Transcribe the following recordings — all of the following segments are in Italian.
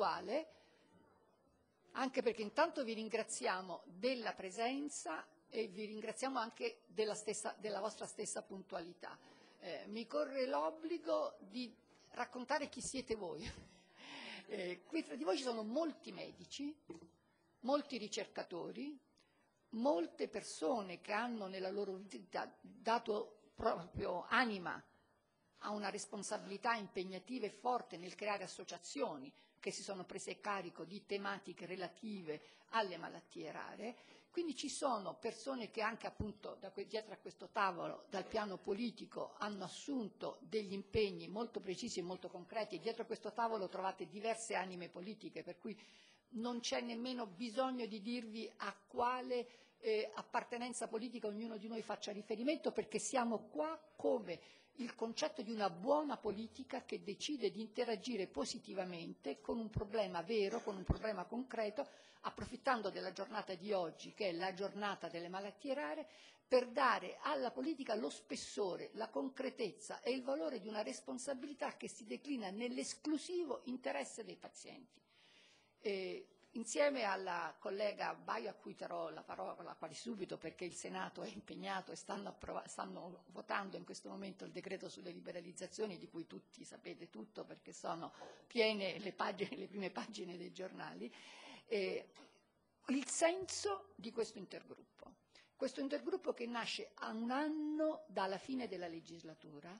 quale, anche perché intanto vi ringraziamo della presenza e vi ringraziamo anche della, stessa, della vostra stessa puntualità. Eh, mi corre l'obbligo di raccontare chi siete voi. Eh, qui tra di voi ci sono molti medici, molti ricercatori, molte persone che hanno nella loro vita dato proprio anima a una responsabilità impegnativa e forte nel creare associazioni che si sono prese carico di tematiche relative alle malattie rare. Quindi ci sono persone che anche appunto da, dietro a questo tavolo, dal piano politico, hanno assunto degli impegni molto precisi e molto concreti dietro a questo tavolo trovate diverse anime politiche, per cui non c'è nemmeno bisogno di dirvi a quale eh, appartenenza politica ognuno di noi faccia riferimento, perché siamo qua come il concetto di una buona politica che decide di interagire positivamente con un problema vero, con un problema concreto, approfittando della giornata di oggi, che è la giornata delle malattie rare, per dare alla politica lo spessore, la concretezza e il valore di una responsabilità che si declina nell'esclusivo interesse dei pazienti. Eh, Insieme alla collega Baio, a cui darò la parola quasi subito perché il Senato è impegnato e stanno, stanno, votando in questo momento il decreto sulle liberalizzazioni di cui tutti sapete tutto perché sono piene le, pagine, le prime pagine dei giornali, eh, il senso di questo intergruppo. Questo intergruppo che nasce a un anno dalla fine della legislatura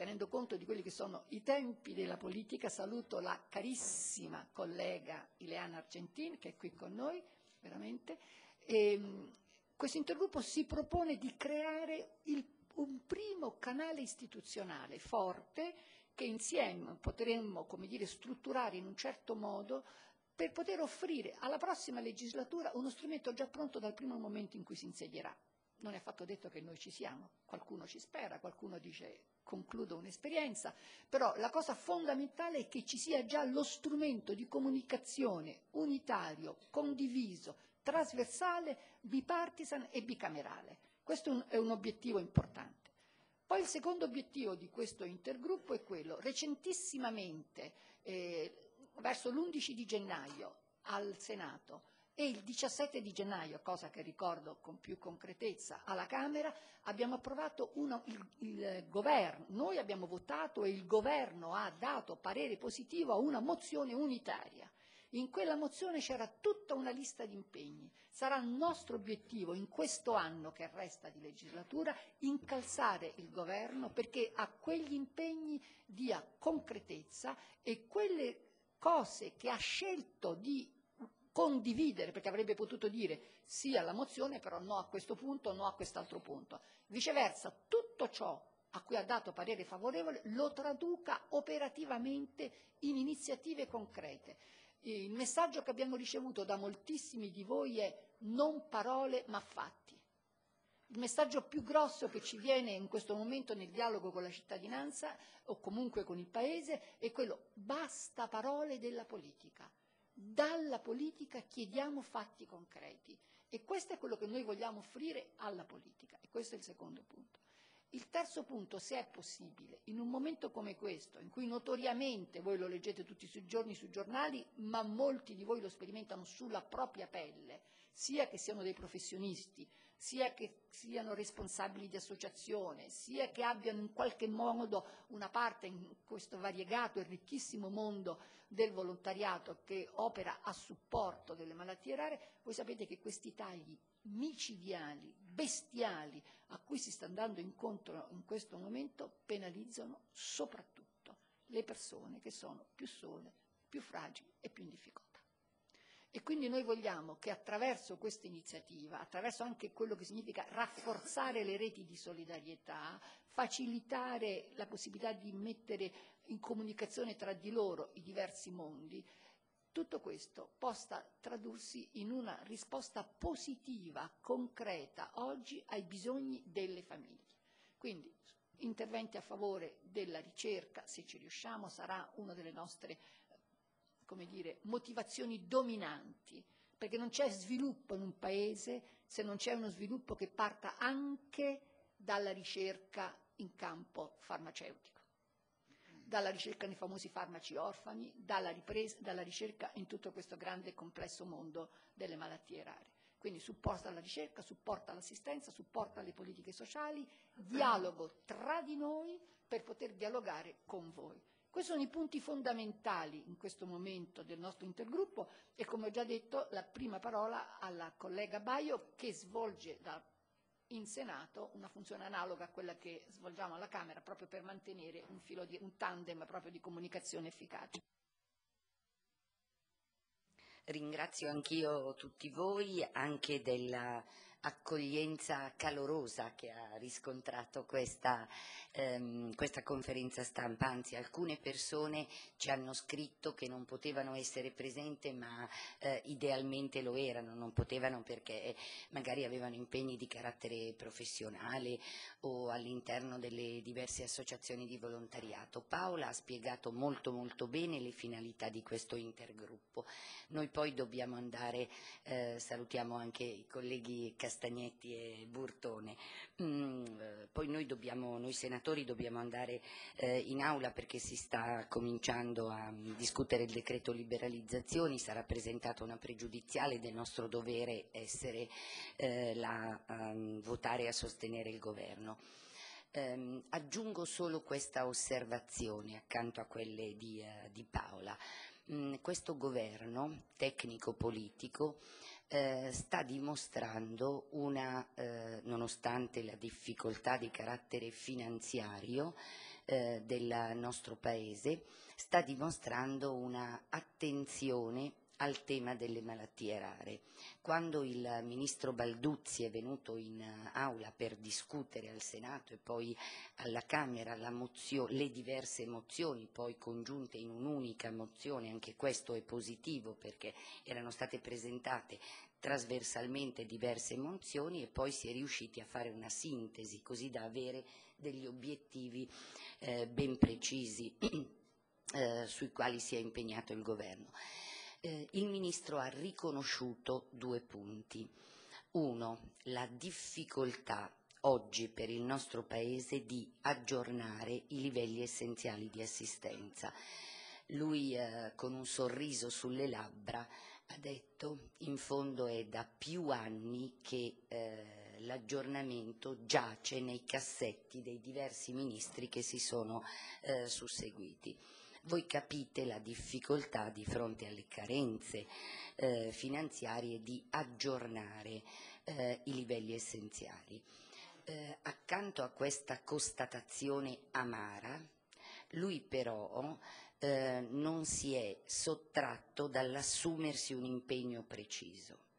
tenendo conto di quelli che sono i tempi della politica, saluto la carissima collega Ileana Argentin, che è qui con noi, veramente. E, questo intergruppo si propone di creare il, un primo canale istituzionale forte che insieme potremmo dire, strutturare in un certo modo per poter offrire alla prossima legislatura uno strumento già pronto dal primo momento in cui si insedierà. Non è affatto detto che noi ci siamo, qualcuno ci spera, qualcuno dice concludo un'esperienza, però la cosa fondamentale è che ci sia già lo strumento di comunicazione unitario, condiviso, trasversale, bipartisan e bicamerale. Questo è un obiettivo importante. Poi il secondo obiettivo di questo intergruppo è quello, recentissimamente, eh, verso l'11 di gennaio al Senato, e il 17 di gennaio, cosa che ricordo con più concretezza, alla Camera abbiamo approvato uno, il, il governo, noi abbiamo votato e il governo ha dato parere positivo a una mozione unitaria. In quella mozione c'era tutta una lista di impegni. Sarà nostro obiettivo in questo anno che resta di legislatura incalzare il governo perché a quegli impegni dia concretezza e quelle cose che ha scelto di condividere, perché avrebbe potuto dire sì alla mozione, però no a questo punto, no a quest'altro punto. Viceversa, tutto ciò a cui ha dato parere favorevole lo traduca operativamente in iniziative concrete. Il messaggio che abbiamo ricevuto da moltissimi di voi è non parole ma fatti. Il messaggio più grosso che ci viene in questo momento nel dialogo con la cittadinanza o comunque con il Paese è quello basta parole della politica dalla politica chiediamo fatti concreti e questo è quello che noi vogliamo offrire alla politica e questo è il secondo punto. Il terzo punto, se è possibile, in un momento come questo, in cui notoriamente voi lo leggete tutti i giorni sui giornali, ma molti di voi lo sperimentano sulla propria pelle, sia che siano dei professionisti, sia che siano responsabili di associazione, sia che abbiano in qualche modo una parte in questo variegato e ricchissimo mondo del volontariato che opera a supporto delle malattie rare, voi sapete che questi tagli micidiali, bestiali, a cui si sta andando incontro in questo momento, penalizzano soprattutto le persone che sono più sole, più fragili e più in difficoltà. E quindi noi vogliamo che attraverso questa iniziativa, attraverso anche quello che significa rafforzare le reti di solidarietà, facilitare la possibilità di mettere in comunicazione tra di loro i diversi mondi, tutto questo possa tradursi in una risposta positiva, concreta, oggi ai bisogni delle famiglie. Quindi interventi a favore della ricerca, se ci riusciamo, sarà una delle nostre come dire, motivazioni dominanti, perché non c'è sviluppo in un paese se non c'è uno sviluppo che parta anche dalla ricerca in campo farmaceutico. dalla ricerca nei famosi farmaci orfani, dalla, ripresa, dalla ricerca in tutto questo grande e complesso mondo delle malattie rare. Quindi supporto alla ricerca, supporto all'assistenza, supporto alle politiche sociali, dialogo tra di noi per poter dialogare con voi. Questi sono i punti fondamentali in questo momento del nostro intergruppo e come ho già detto la prima parola alla collega Baio che svolge da in Senato una funzione analoga a quella che svolgiamo alla Camera proprio per mantenere un, di, un tandem proprio di comunicazione efficace. Ringrazio anch'io tutti voi anche della accoglienza calorosa che ha riscontrato questa, ehm, questa conferenza stampa, anzi alcune persone ci hanno scritto che non potevano essere presenti ma eh, idealmente lo erano, non potevano perché magari avevano impegni di carattere professionale o all'interno delle diverse associazioni di volontariato. Paola ha spiegato molto molto bene le finalità di questo intergruppo. Noi poi dobbiamo andare, eh, salutiamo anche i colleghi Castagnetti e Burtone. Mm, eh, poi noi, dobbiamo, noi, senatori dobbiamo andare eh, in aula perché si sta cominciando a um, discutere il decreto liberalizzazioni, sarà presentata una pregiudiziale del nostro dovere essere eh, la, um, votare a sostenere il governo. Um, aggiungo solo questa osservazione accanto a quelle di, uh, di Paola. Mm, questo governo tecnico-politico eh, sta dimostrando una, eh, nonostante la difficoltà di carattere finanziario eh, del nostro Paese, sta dimostrando una attenzione al tema delle malattie rare. Quando il ministro Balduzzi è venuto in aula per discutere al Senato e poi alla Camera mozio, le diverse mozioni, poi congiunte in un'unica mozione, anche questo è positivo perché erano state presentate trasversalmente diverse mozioni e poi si è riusciti a fare una sintesi così da avere degli obiettivi eh, ben precisi eh, sui quali si è impegnato il governo eh, il Ministro ha riconosciuto due punti. Uno, la difficoltà oggi per il nostro Paese di aggiornare i livelli essenziali di assistenza. Lui eh, con un sorriso sulle labbra ha detto in fondo è da più anni che eh, l'aggiornamento giace nei cassetti dei diversi ministri che si sono eh, susseguiti voi capite la difficoltà di fronte alle carenze eh, finanziarie di aggiornare eh, i livelli essenziali. Eh, accanto a questa constatazione amara, lui però eh, non si è sottratto dall'assumersi un impegno preciso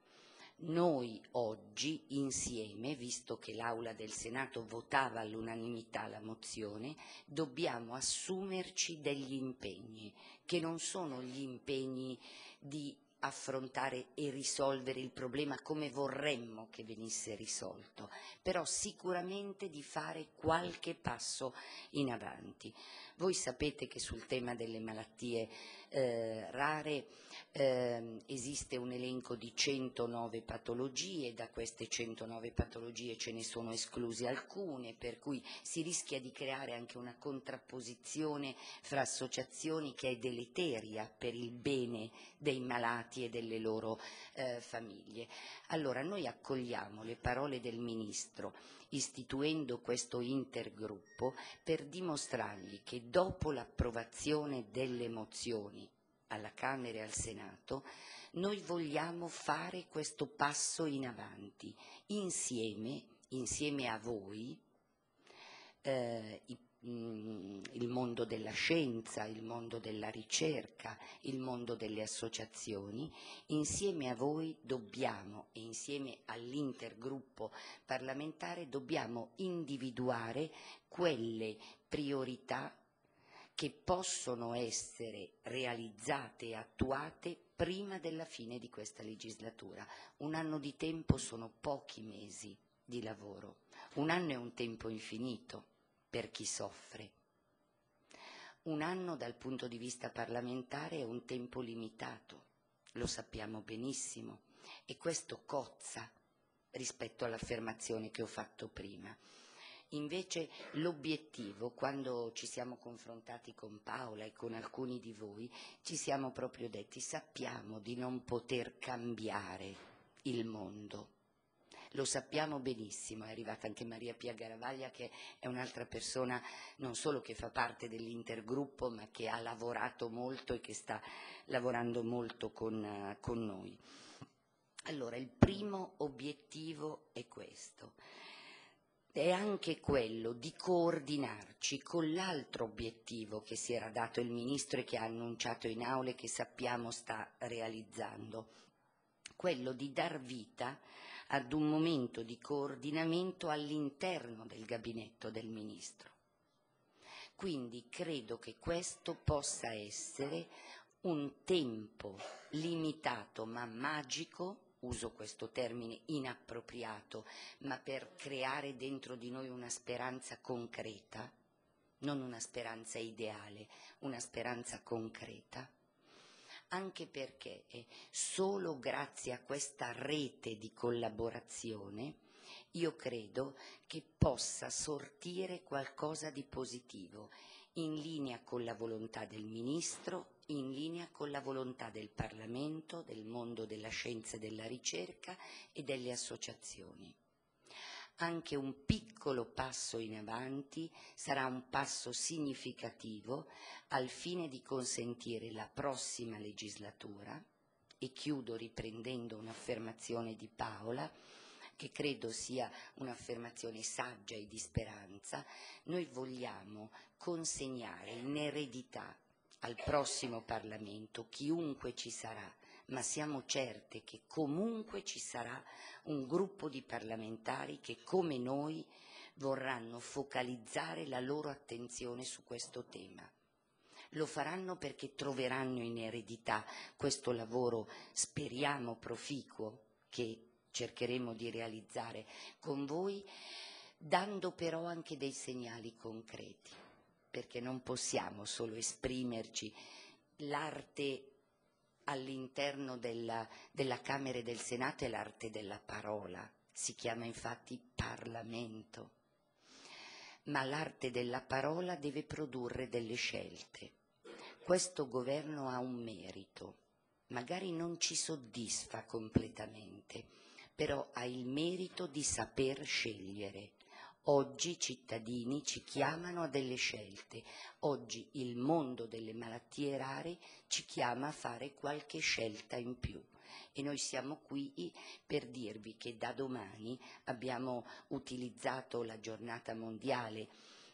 noi oggi insieme, visto che l'Aula del Senato votava all'unanimità la mozione, dobbiamo assumerci degli impegni, che non sono gli impegni di affrontare e risolvere il problema come vorremmo che venisse risolto, però sicuramente di fare qualche passo in avanti. Voi sapete che sul tema delle malattie rare eh, esiste un elenco di 109 patologie, da queste 109 patologie ce ne sono escluse alcune, per cui si rischia di creare anche una contrapposizione fra associazioni che è deleteria per il bene dei malati e delle loro eh, famiglie. Allora noi accogliamo le parole del Ministro istituendo questo intergruppo per dimostrargli che dopo l'approvazione delle mozioni alla Camera e al Senato, noi vogliamo fare questo passo in avanti insieme, insieme a voi, eh, il mondo della scienza, il mondo della ricerca, il mondo delle associazioni, insieme a voi dobbiamo e insieme all'intergruppo parlamentare dobbiamo individuare quelle priorità che possono essere realizzate e attuate prima della fine di questa legislatura. Un anno di tempo sono pochi mesi di lavoro, un anno è un tempo infinito per chi soffre. Un anno dal punto di vista parlamentare è un tempo limitato, lo sappiamo benissimo, e questo cozza rispetto all'affermazione che ho fatto prima. Invece l'obiettivo, quando ci siamo confrontati con Paola e con alcuni di voi, ci siamo proprio detti sappiamo di non poter cambiare il mondo. Lo sappiamo benissimo, è arrivata anche Maria Pia Garavaglia che è un'altra persona non solo che fa parte dell'intergruppo ma che ha lavorato molto e che sta lavorando molto con, con noi. Allora, il primo obiettivo è questo è anche quello di coordinarci con l'altro obiettivo che si era dato il Ministro e che ha annunciato in aula e che sappiamo sta realizzando, quello di dar vita ad un momento di coordinamento all'interno del gabinetto del Ministro. Quindi credo che questo possa essere un tempo limitato ma magico uso questo termine inappropriato, ma per creare dentro di noi una speranza concreta, non una speranza ideale, una speranza concreta. Anche perché solo grazie a questa rete di collaborazione io credo che possa sortire qualcosa di positivo, in linea con la volontà del Ministro, in linea con la volontà del Parlamento, del mondo della scienza e della ricerca e delle associazioni. Anche un piccolo passo in avanti sarà un passo significativo al fine di consentire la prossima legislatura, e chiudo riprendendo un'affermazione di Paola, che credo sia un'affermazione saggia e di speranza, noi vogliamo consegnare in eredità al prossimo Parlamento, chiunque ci sarà, ma siamo certe che comunque ci sarà un gruppo di parlamentari che, come noi, vorranno focalizzare la loro attenzione su questo tema. Lo faranno perché troveranno in eredità questo lavoro, speriamo proficuo, che cercheremo di realizzare con voi, dando però anche dei segnali concreti perché non possiamo solo esprimerci. L'arte all'interno della, della Camera e del Senato è l'arte della parola, si chiama infatti Parlamento, ma l'arte della parola deve produrre delle scelte. Questo governo ha un merito, magari non ci soddisfa completamente, però ha il merito di saper scegliere Oggi i cittadini ci chiamano a delle scelte, oggi il mondo delle malattie rare ci chiama a fare qualche scelta in più e noi siamo qui per dirvi che da domani abbiamo utilizzato la giornata mondiale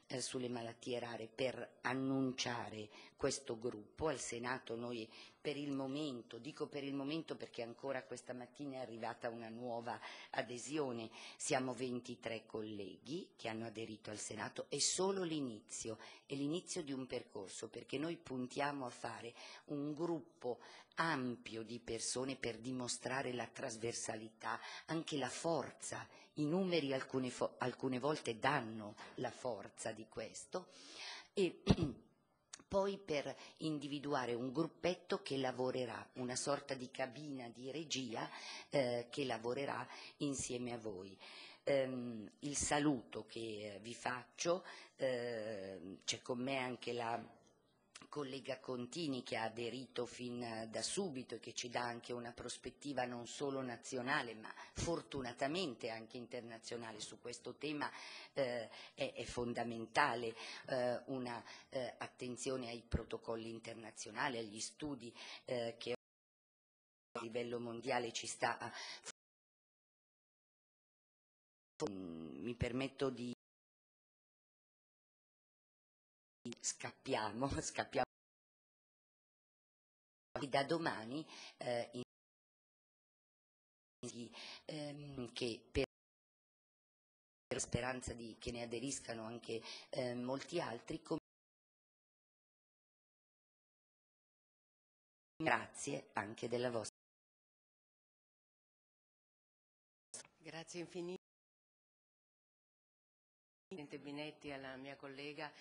eh, sulle malattie rare per annunciare questo gruppo. Al Senato noi per il momento, dico per il momento perché ancora questa mattina è arrivata una nuova adesione, siamo 23 colleghi che hanno aderito al Senato, è solo l'inizio, è l'inizio di un percorso perché noi puntiamo a fare un gruppo ampio di persone per dimostrare la trasversalità, anche la forza. I numeri alcune, alcune volte danno la forza di questo e poi per individuare un gruppetto che lavorerà, una sorta di cabina di regia eh, che lavorerà insieme a voi. Um, il saluto che vi faccio, eh, c'è con me anche la collega Contini che ha aderito fin da subito e che ci dà anche una prospettiva non solo nazionale ma fortunatamente anche internazionale su questo tema eh, è, è, fondamentale eh, una eh, attenzione ai protocolli internazionali, agli studi eh, che a livello mondiale ci sta a mi permetto di scappiamo, scappiamo da domani eh, in ehm, che per la speranza di, che ne aderiscano anche eh, molti altri grazie anche della vostra grazie infinite Binetti alla mia collega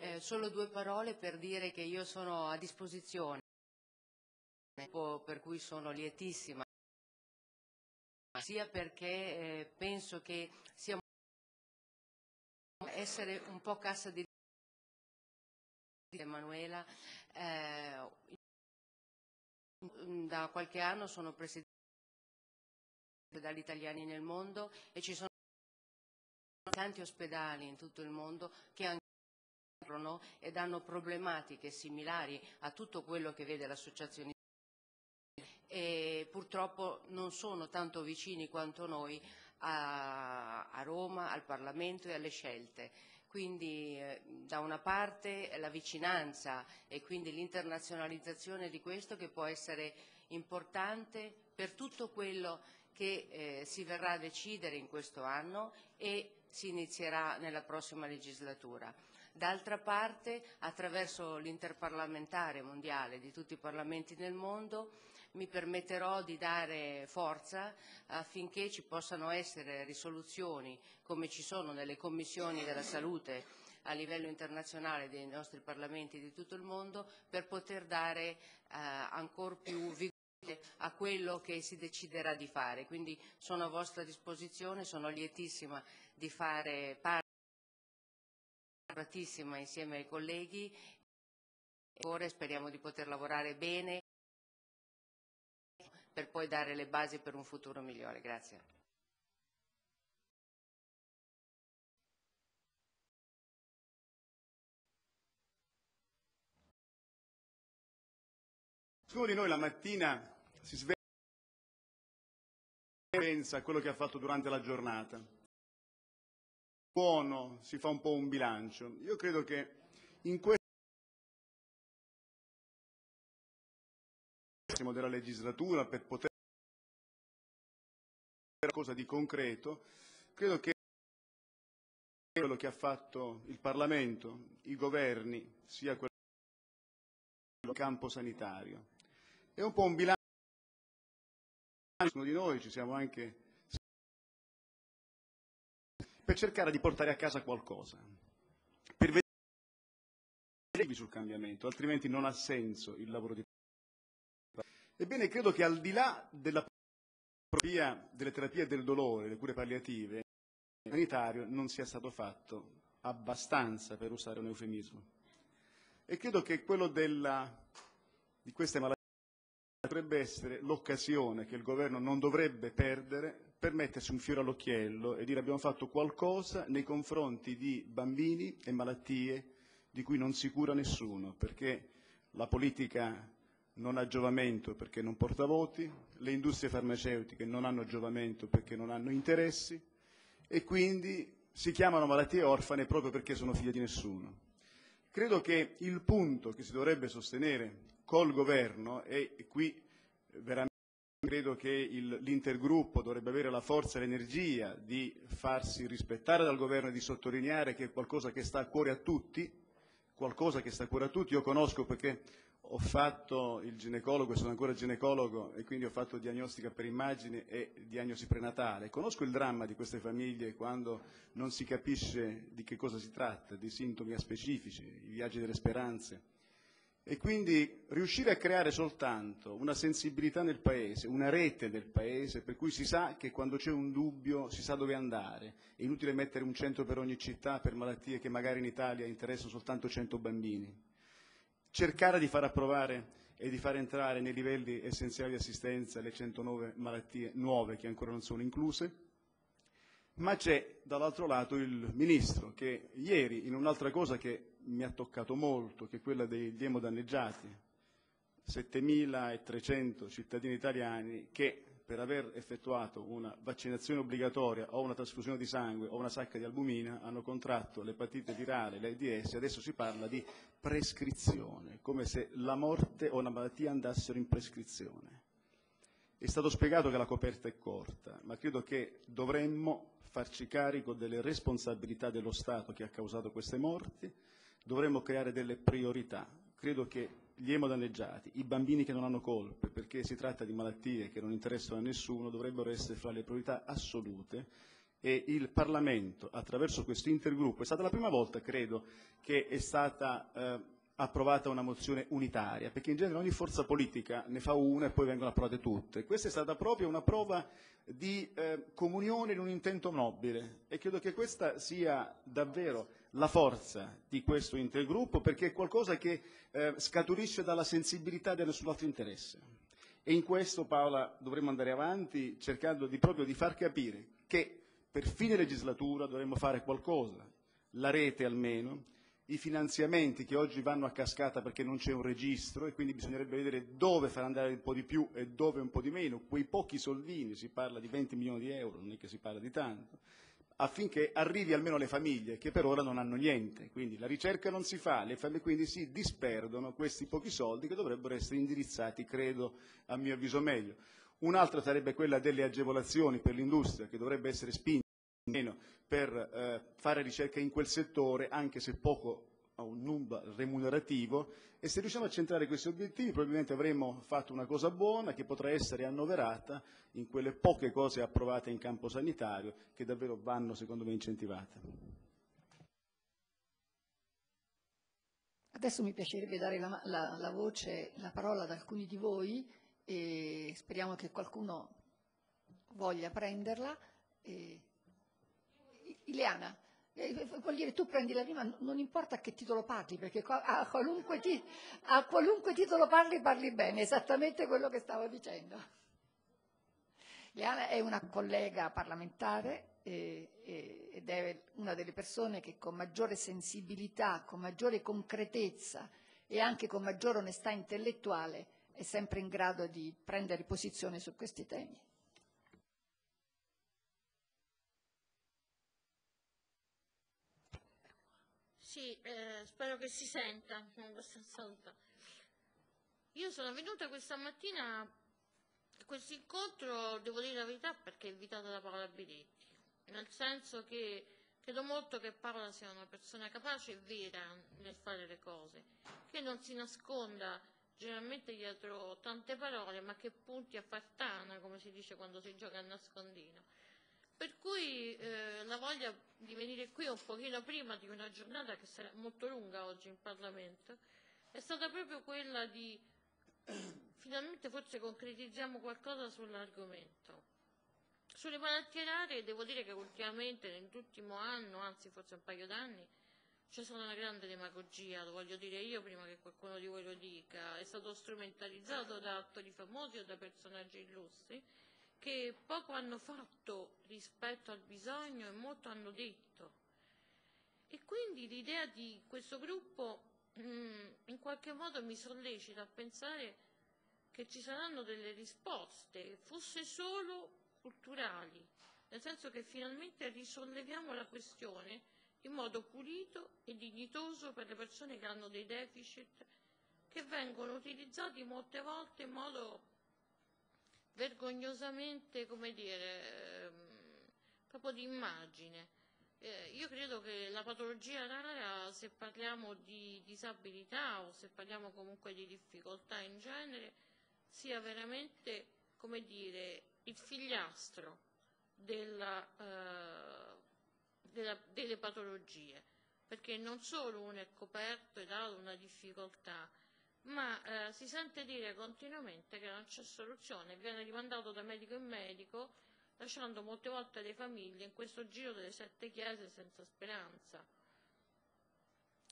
eh, solo due parole per dire che io sono a disposizione, per cui sono lietissima sia perché eh, penso che sia essere un po' cassa di Emanuela. Eh, da qualche anno sono presidente degli italiani nel mondo e ci sono tanti ospedali in tutto il mondo che anche ed hanno problematiche similari a tutto quello che vede l'associazione e purtroppo non sono tanto vicini quanto noi a, a Roma, al Parlamento e alle scelte. Quindi eh, da una parte la vicinanza e quindi l'internazionalizzazione di questo che può essere importante per tutto quello che eh, si verrà a decidere in questo anno e si inizierà nella prossima legislatura. D'altra parte, attraverso l'interparlamentare mondiale di tutti i parlamenti nel mondo, mi permetterò di dare forza affinché ci possano essere risoluzioni, come ci sono nelle commissioni della salute a livello internazionale dei nostri parlamenti di tutto il mondo, per poter dare eh, ancora più vigore a quello che si deciderà di fare. Quindi sono a vostra disposizione, sono lietissima di fare parte insieme ai colleghi e speriamo di poter lavorare bene per poi dare le basi per un futuro migliore. Grazie. Nessuno di noi la mattina si sveglia e pensa a quello che ha fatto durante la giornata. Buono, si fa un po' un bilancio. Io credo che in questo della legislatura per poter fare qualcosa di concreto, credo che quello che ha fatto il Parlamento, i governi, sia quello in campo sanitario. È un po' un bilancio di noi, ci siamo anche per cercare di portare a casa qualcosa, per vedere sul cambiamento, altrimenti non ha senso il lavoro di Ebbene, credo che al di là della terapia, delle terapie del dolore, le cure palliative, il sanitario non sia stato fatto abbastanza, per usare un eufemismo. E credo che quello della, di queste malattie potrebbe essere l'occasione che il governo non dovrebbe perdere per mettersi un fiore all'occhiello e dire abbiamo fatto qualcosa nei confronti di bambini e malattie di cui non si cura nessuno, perché la politica non ha giovamento perché non porta voti, le industrie farmaceutiche non hanno giovamento perché non hanno interessi e quindi si chiamano malattie orfane proprio perché sono figlie di nessuno. Credo che il punto che si dovrebbe sostenere col governo e qui veramente credo che l'intergruppo dovrebbe avere la forza e l'energia di farsi rispettare dal governo e di sottolineare che è qualcosa che sta a cuore a tutti. Io conosco perché ho fatto il ginecologo e sono ancora ginecologo e quindi ho fatto diagnostica per immagine e diagnosi prenatale. Conosco il dramma di queste famiglie quando non si capisce di che cosa si tratta, di sintomi specifici, i viaggi delle speranze. E quindi riuscire a creare soltanto una sensibilità nel Paese, una rete del Paese, per cui si sa che quando c'è un dubbio si sa dove andare. È inutile mettere un centro per ogni città per malattie che magari in Italia interessano soltanto 100 bambini cercare di far approvare e di far entrare nei livelli essenziali di assistenza le 109 malattie nuove che ancora non sono incluse, ma c'è dall'altro lato il Ministro che ieri in un'altra cosa che mi ha toccato molto, che è quella degli emodanneggiati, 7.300 cittadini italiani che per aver effettuato una vaccinazione obbligatoria o una trasfusione di sangue o una sacca di albumina hanno contratto l'epatite virale, l'AIDS, adesso si parla di prescrizione, come se la morte o una malattia andassero in prescrizione. È stato spiegato che la coperta è corta, ma credo che dovremmo farci carico delle responsabilità dello Stato che ha causato queste morti, dovremmo creare delle priorità. Credo che gli emodanneggiati, i bambini che non hanno colpe, perché si tratta di malattie che non interessano a nessuno, dovrebbero essere fra le priorità assolute e il Parlamento, attraverso questo intergruppo, è stata la prima volta, credo, che è stata eh, approvata una mozione unitaria, perché in genere ogni forza politica ne fa una e poi vengono approvate tutte. Questa è stata proprio una prova di eh, comunione in un intento nobile e credo che questa sia davvero la forza di questo intergruppo perché è qualcosa che eh, scaturisce dalla sensibilità del altro interesse. E in questo Paola dovremmo andare avanti cercando di, proprio di far capire che per fine legislatura dovremmo fare qualcosa, la rete almeno, i finanziamenti che oggi vanno a cascata perché non c'è un registro e quindi bisognerebbe vedere dove far andare un po' di più e dove un po' di meno, quei pochi soldini, si parla di 20 milioni di euro, non è che si parla di tanto, affinché arrivi almeno alle famiglie che per ora non hanno niente. Quindi la ricerca non si fa, quindi si disperdono questi pochi soldi che dovrebbero essere indirizzati, credo, a mio avviso meglio. Un'altra sarebbe quella delle agevolazioni per l'industria che dovrebbe essere spinta per eh, fare ricerca in quel settore, anche se poco a un nulla remunerativo, e se riusciamo a centrare questi obiettivi probabilmente avremo fatto una cosa buona che potrà essere annoverata in quelle poche cose approvate in campo sanitario che davvero vanno, secondo me, incentivate. Adesso mi piacerebbe dare la, la, la voce, la parola ad alcuni di voi e speriamo che qualcuno voglia prenderla. E Ileana, vuol dire tu prendi la prima, non importa a che titolo parli, perché a qualunque, ti, a qualunque titolo parli, parli bene, esattamente quello che stavo dicendo. Ileana è una collega parlamentare eh, eh, ed è una delle persone che con maggiore sensibilità, con maggiore concretezza e anche con maggiore onestà intellettuale è sempre in grado di prendere posizione su questi temi. Sì, eh, spero che si senta abbastanza alta. Io sono venuta questa mattina a questo incontro, devo dire la verità, perché è invitata da Paola Biretti, nel senso che credo molto che Paola sia una persona capace e vera nel fare le cose, che non si nasconda generalmente dietro tante parole, ma che punti a fartana, come si dice quando si gioca a nascondino. Per cui eh, la voglia di venire qui un pochino prima di una giornata che sarà molto lunga oggi in Parlamento è stata proprio quella di finalmente forse concretizziamo qualcosa sull'argomento. Sulle malattie rare devo dire che ultimamente, nell'ultimo anno, anzi forse un paio d'anni, c'è stata una grande demagogia, lo voglio dire io prima che qualcuno di voi lo dica, è stato strumentalizzato da attori famosi o da personaggi illustri che poco hanno fatto rispetto al bisogno e molto hanno detto. E quindi l'idea di questo gruppo mm, in qualche modo mi sollecita a pensare che ci saranno delle risposte, fosse solo culturali, nel senso che finalmente risolleviamo la questione in modo pulito e dignitoso per le persone che hanno dei deficit che vengono utilizzati molte volte in modo vergognosamente, come dire, ehm, proprio di immagine. Eh, io credo che la patologia rara, se parliamo di disabilità o se parliamo comunque di difficoltà in genere, sia veramente, come dire, il figliastro della, eh, della, delle patologie, perché non solo uno è coperto ed ha una difficoltà, ma eh, si sente dire continuamente che non c'è soluzione, viene rimandato da medico in medico, lasciando molte volte le famiglie in questo giro delle sette chiese senza speranza.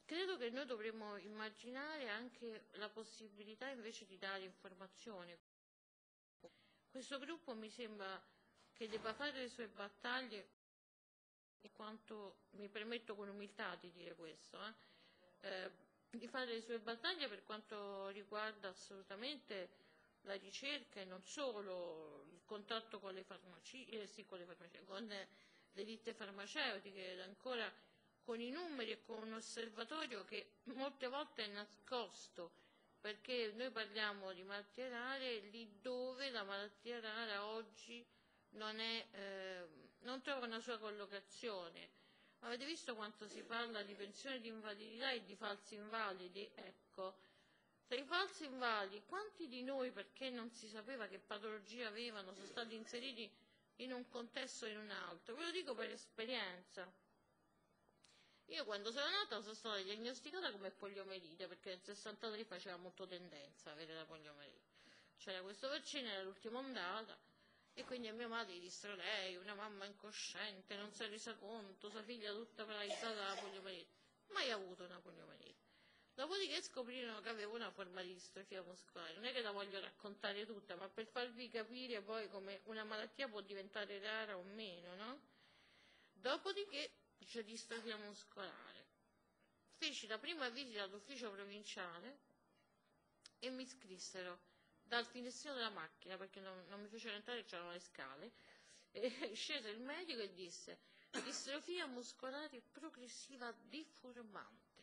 Credo che noi dovremmo immaginare anche la possibilità invece di dare informazioni. Questo gruppo mi sembra che debba fare le sue battaglie, in quanto mi permetto con umiltà di dire questo, eh, eh, di fare le sue battaglie per quanto riguarda assolutamente la ricerca e non solo il contatto con le farmacie, eh, sì, con le, farmacie, con le ditte farmaceutiche ed ancora con i numeri e con un osservatorio che molte volte è nascosto perché noi parliamo di malattie rare lì dove la malattia rara oggi non, è, eh, non trova una sua collocazione Avete visto quanto si parla di pensione di invalidità e di falsi invalidi? Ecco, tra i falsi invalidi, quanti di noi, perché non si sapeva che patologia avevano, sono stati inseriti in un contesto o in un altro? Ve lo dico per esperienza. Io quando sono nata sono stata diagnosticata come poliomelite perché nel 63 faceva molto tendenza avere la poliomelite. C'era questo vaccino, era l'ultima ondata e quindi a mia madre dissero lei, una mamma incosciente, non si è resa conto, sua figlia tutta paralizzata dalla poliomelite. Mai avuto una poliomelite. Dopodiché scoprirono che avevo una forma di distrofia muscolare. Non è che la voglio raccontare tutta, ma per farvi capire poi come una malattia può diventare rara o meno, no? Dopodiché c'è distrofia muscolare. Feci la prima visita all'ufficio provinciale e mi scrissero dal finestrino della macchina, perché non, non mi fecero entrare, c'erano le scale, e scese il medico e disse distrofia muscolare progressiva difformante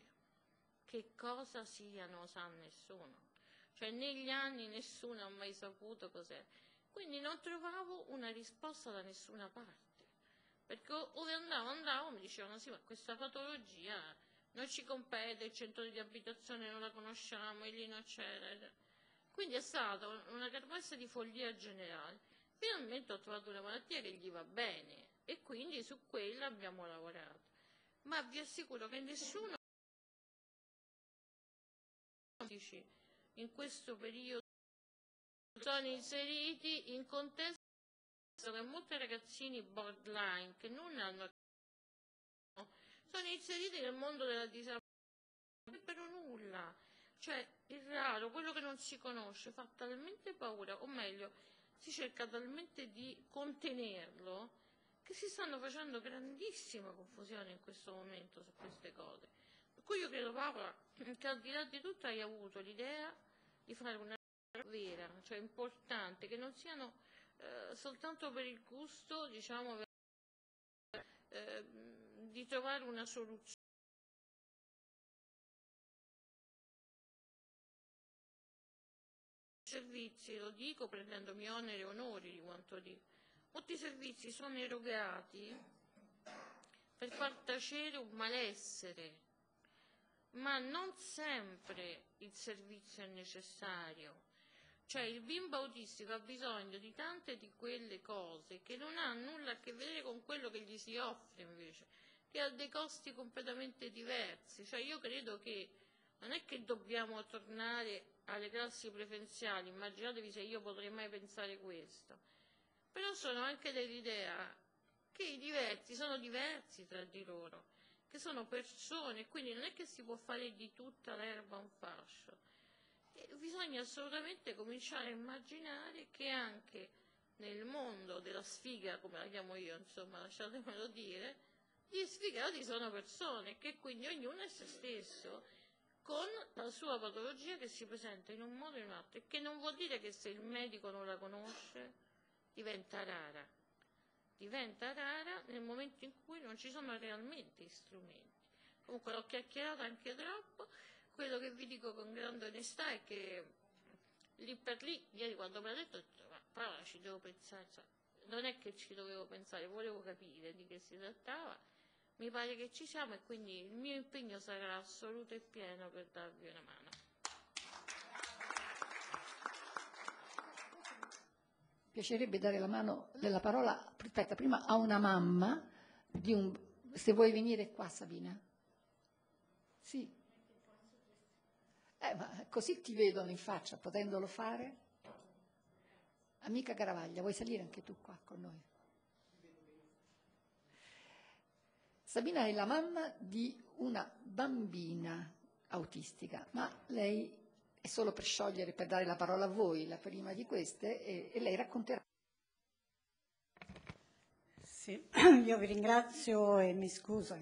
che cosa sia non sa nessuno. Cioè negli anni nessuno ha mai saputo cos'è. Quindi non trovavo una risposta da nessuna parte. Perché ove andavo, andavo, mi dicevano sì, ma questa patologia non ci compete, il centro di abitazione non la conosciamo, e lì non c'era. Quindi è stata una kermesse di follia generale. Finalmente ho trovato una malattia che gli va bene e quindi su quella abbiamo lavorato. Ma vi assicuro che nessuno in questo periodo sono inseriti in contesti che molti ragazzini borderline che non hanno sono inseriti nel mondo della disabilità per nulla cioè il raro, quello che non si conosce fa talmente paura o meglio si cerca talmente di contenerlo che si stanno facendo grandissima confusione in questo momento su queste cose per cui io credo Paola che al di là di tutto hai avuto l'idea di fare una vera, cioè importante, che non siano eh, soltanto per il gusto, diciamo, eh, di trovare una soluzione. Servizi, lo dico prendendomi onere e onori di quanto dico, molti servizi sono erogati per far tacere un malessere ma non sempre il servizio è necessario. Cioè il bimbo autistico ha bisogno di tante di quelle cose che non hanno nulla a che vedere con quello che gli si offre invece, che ha dei costi completamente diversi. Cioè io credo che non è che dobbiamo tornare alle classi preferenziali, immaginatevi se io potrei mai pensare questo, però sono anche dell'idea che i diversi sono diversi tra di loro che sono persone, quindi non è che si può fare di tutta l'erba un fascio. E bisogna assolutamente cominciare a immaginare che anche nel mondo della sfiga, come la chiamo io, insomma, lasciatemelo dire, gli sfigati sono persone, che quindi ognuno è se stesso, con la sua patologia che si presenta in un modo o in un altro, e che non vuol dire che se il medico non la conosce diventa rara. Diventa rara nel momento in cui non ci sono realmente strumenti. Comunque l'ho chiacchierato anche troppo, quello che vi dico con grande onestà è che lì per lì, ieri quando me l'ha detto, ho detto, ma Paola ci devo pensare, cioè, non è che ci dovevo pensare, volevo capire di che si trattava, mi pare che ci siamo e quindi il mio impegno sarà assoluto e pieno per darvi una mano. piacerebbe dare la mano della parola, aspetta, prima a una mamma un... Se vuoi venire qua, Sabina. Sì. Eh, ma così ti vedono in faccia, potendolo fare. Amica Caravaglia, vuoi salire anche tu qua con noi? Sabina è la mamma di una bambina autistica, ma lei è solo per sciogliere, per dare la parola a voi, la prima di queste, e, e lei racconterà. Sì, io vi ringrazio e mi scuso.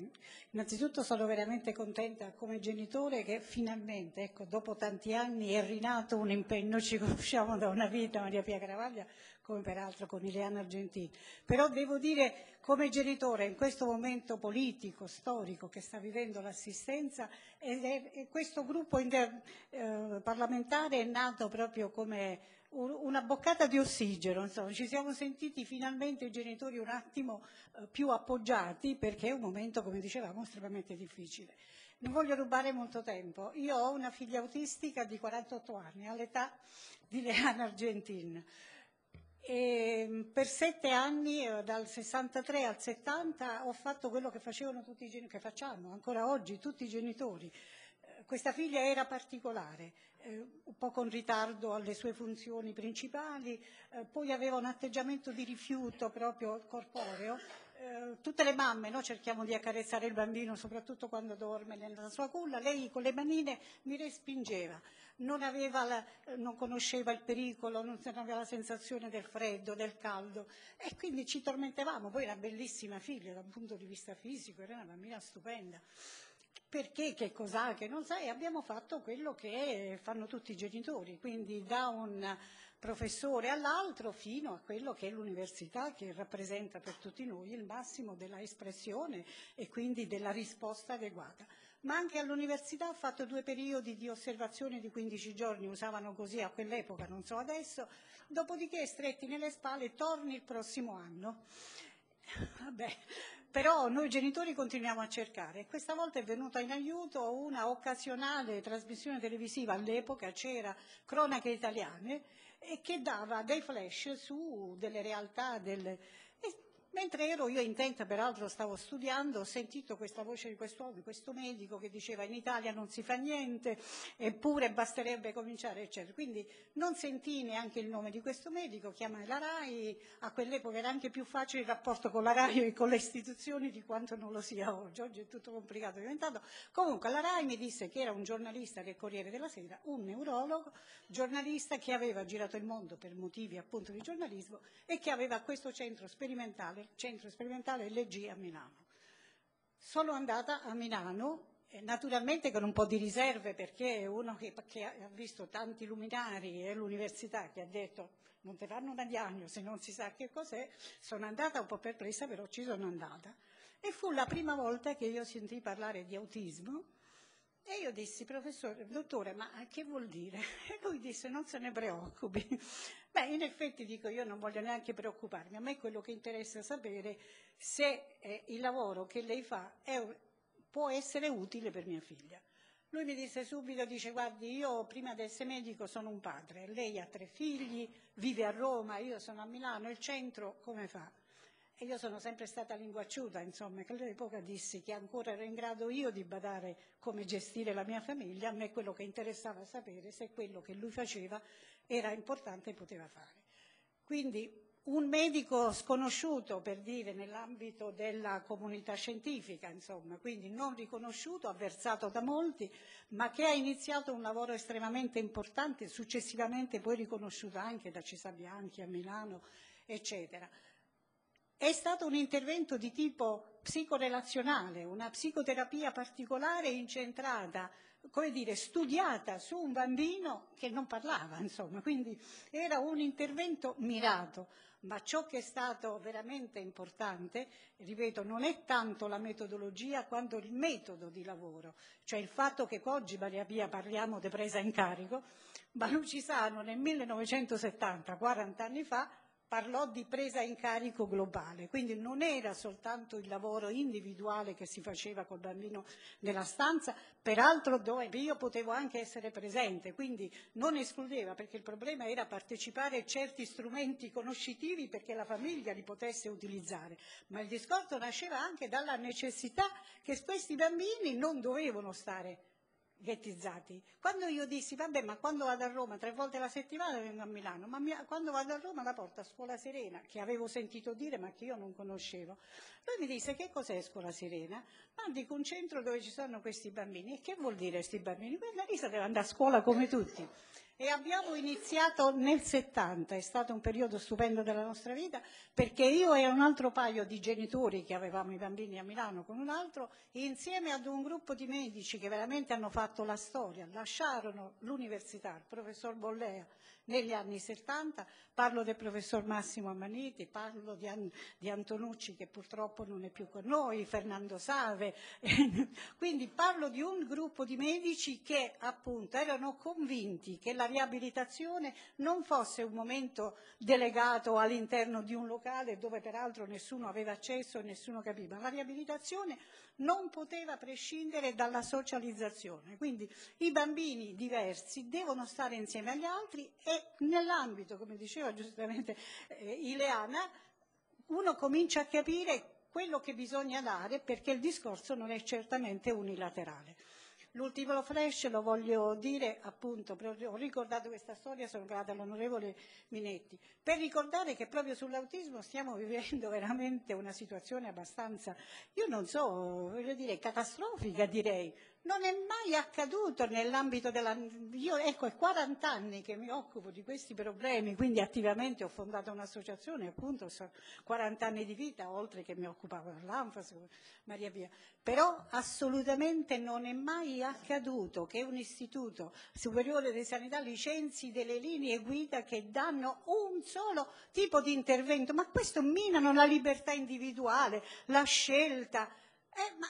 Innanzitutto sono veramente contenta come genitore che finalmente, ecco, dopo tanti anni è rinato un impegno, ci conosciamo da una vita, Maria Pia Caravaglia, come peraltro con Ileana Argentini. Però devo dire, come genitore, in questo momento politico, storico che sta vivendo l'assistenza, questo gruppo inter, eh, parlamentare è nato proprio come una boccata di ossigeno, insomma, ci siamo sentiti finalmente i genitori un attimo eh, più appoggiati perché è un momento, come dicevamo, estremamente difficile. Non voglio rubare molto tempo. Io ho una figlia autistica di 48 anni, all'età di Leana Argentin E per sette anni, eh, dal 63 al 70, ho fatto quello che facevano tutti i genitori, che facciamo ancora oggi tutti i genitori. Eh, Questa figlia era particolare, eh, un po' con ritardo alle sue funzioni principali, poi aveva un atteggiamento di rifiuto proprio corporeo. Tutte le mamme no, cerchiamo di accarezzare il bambino, soprattutto quando dorme nella sua culla, lei con le manine mi respingeva, non, la- non conosceva il pericolo, non aveva la sensazione del freddo, del caldo e quindi ci tormentavamo. Poi era bellissima figlia da un punto di vista fisico, era una bambina stupenda. Perché, che cos'ha, che non sa, e abbiamo fatto quello che fanno tutti i genitori, quindi da un professore all'altro fino a quello che è l'università che rappresenta per tutti noi il massimo della espressione e quindi della risposta adeguata. Ma anche all'università ho fatto due periodi di osservazione di 15 giorni, usavano così a quell'epoca, non so adesso, dopodiché stretti nelle spalle torni il prossimo anno. Vabbè, però noi genitori continuiamo a cercare. Questa volta è venuta in aiuto una occasionale trasmissione televisiva, all'epoca c'era Cronache Italiane, e che dava dei flash su delle realtà. Delle... mentre ero io intenta, peraltro stavo studiando, ho sentito questa voce di quest'uomo, di questo medico che diceva in Italia non si fa niente, eppure basterebbe cominciare, eccetera. Quindi non sentii neanche il nome di questo medico, chiamai la RAI, a quell'epoca era anche più facile il rapporto con la RAI e con le istituzioni di quanto non lo sia oggi, oggi è tutto complicato diventato. Comunque la RAI mi disse che era un giornalista del Corriere della Sera, un neurologo, giornalista che aveva girato il mondo per motivi appunto di giornalismo e che aveva questo centro sperimentale, centro sperimentale LG a Milano. Sono andata a Milano, eh, naturalmente con un po' di riserve perché uno che, che ha visto tanti luminari e l'università che ha detto non ti fanno una diagnosi, non si sa che cos'è, sono andata un po' perplessa, però ci sono andata. E fu la prima volta che io sentii parlare di autismo e io dissi, professore, dottore, ma che vuol dire? E lui disse, non se ne preoccupi. Beh, in effetti dico, io non voglio neanche preoccuparmi, a me quello che interessa sapere se eh, il lavoro che lei fa è, può essere utile per mia figlia. Lui mi disse subito, dice, guardi, io prima di essere medico sono un padre, lei ha tre figli, vive a Roma, io sono a Milano, il centro, come fa? E io sono sempre stata linguacciuta, insomma, che all'epoca dissi che ancora ero in grado io di badare come gestire la mia famiglia, a me quello che interessava sapere se quello che lui faceva era importante e poteva fare. Quindi un medico sconosciuto, per dire, nell'ambito della comunità scientifica, insomma, quindi non riconosciuto, avversato da molti, ma che ha iniziato un lavoro estremamente importante, successivamente poi riconosciuto anche da Cesar Bianchi a Milano, eccetera. È stato un intervento di tipo psicorelazionale, una psicoterapia particolare incentrata, come dire, studiata su un bambino che non parlava, insomma, quindi era un intervento mirato. Ma ciò che è stato veramente importante, ripeto, non è tanto la metodologia quanto il metodo di lavoro, cioè il fatto che oggi Maria Pia parliamo di presa in carico, ma Lucisano nel 1970, 40 anni fa, parlò di presa in carico globale, quindi non era soltanto il lavoro individuale che si faceva col bambino nella stanza, peraltro dove io potevo anche essere presente, quindi non escludeva perché il problema era partecipare a certi strumenti conoscitivi perché la famiglia li potesse utilizzare, ma il discorso nasceva anche dalla necessità che questi bambini non dovevano stare ghettizzati. Quando io dissi, vabbè, ma quando vado a Roma, tre volte alla settimana vengo a Milano, ma mi- quando vado a Roma la porto a Scuola Serena, che avevo sentito dire ma che io non conoscevo. Lui mi disse, che cos'è Scuola Serena? Ma dico, un centro dove ci sono questi bambini. E che vuol dire questi bambini? Quella Lisa deve andare a scuola come tutti. Abbiamo iniziato nel 70, è stato un periodo stupendo della nostra vita, perché io e un altro paio di genitori che avevamo i bambini a Milano con un altro, insieme ad un gruppo di medici che veramente hanno fatto la storia, lasciarono l'università, il professor Bollea negli anni 70, parlo del professor Massimo Ammaniti, parlo di, An- di Antonucci che purtroppo non è più con noi, Fernando Save, quindi parlo di un gruppo di medici che appunto erano convinti che la riabilitazione non fosse un momento delegato all'interno di un locale dove peraltro nessuno aveva accesso e nessuno capiva. La riabilitazione non poteva prescindere dalla socializzazione, quindi i bambini diversi devono stare insieme agli altri e nell'ambito, come diceva giustamente eh, Ileana, uno comincia a capire quello che bisogna dare perché il discorso non è certamente unilaterale. L'ultimo flash lo voglio dire appunto, ho ricordato questa storia, sono grata all'onorevole Minetti, per ricordare che proprio sull'autismo stiamo vivendo veramente una situazione abbastanza, io non so, voglio dire, catastrofica direi, non è mai accaduto nell'ambito della... Io ecco, è 40 anni che mi occupo di questi problemi, quindi attivamente ho fondato un'associazione, appunto, sono 40 anni di vita, oltre che mi occupavo dell'Anfas, Maria Pia. Però assolutamente non è mai accaduto che un istituto superiore di sanità licenzi delle linee guida che danno un solo tipo di intervento, ma questo minano la libertà individuale, la scelta, eh, ma,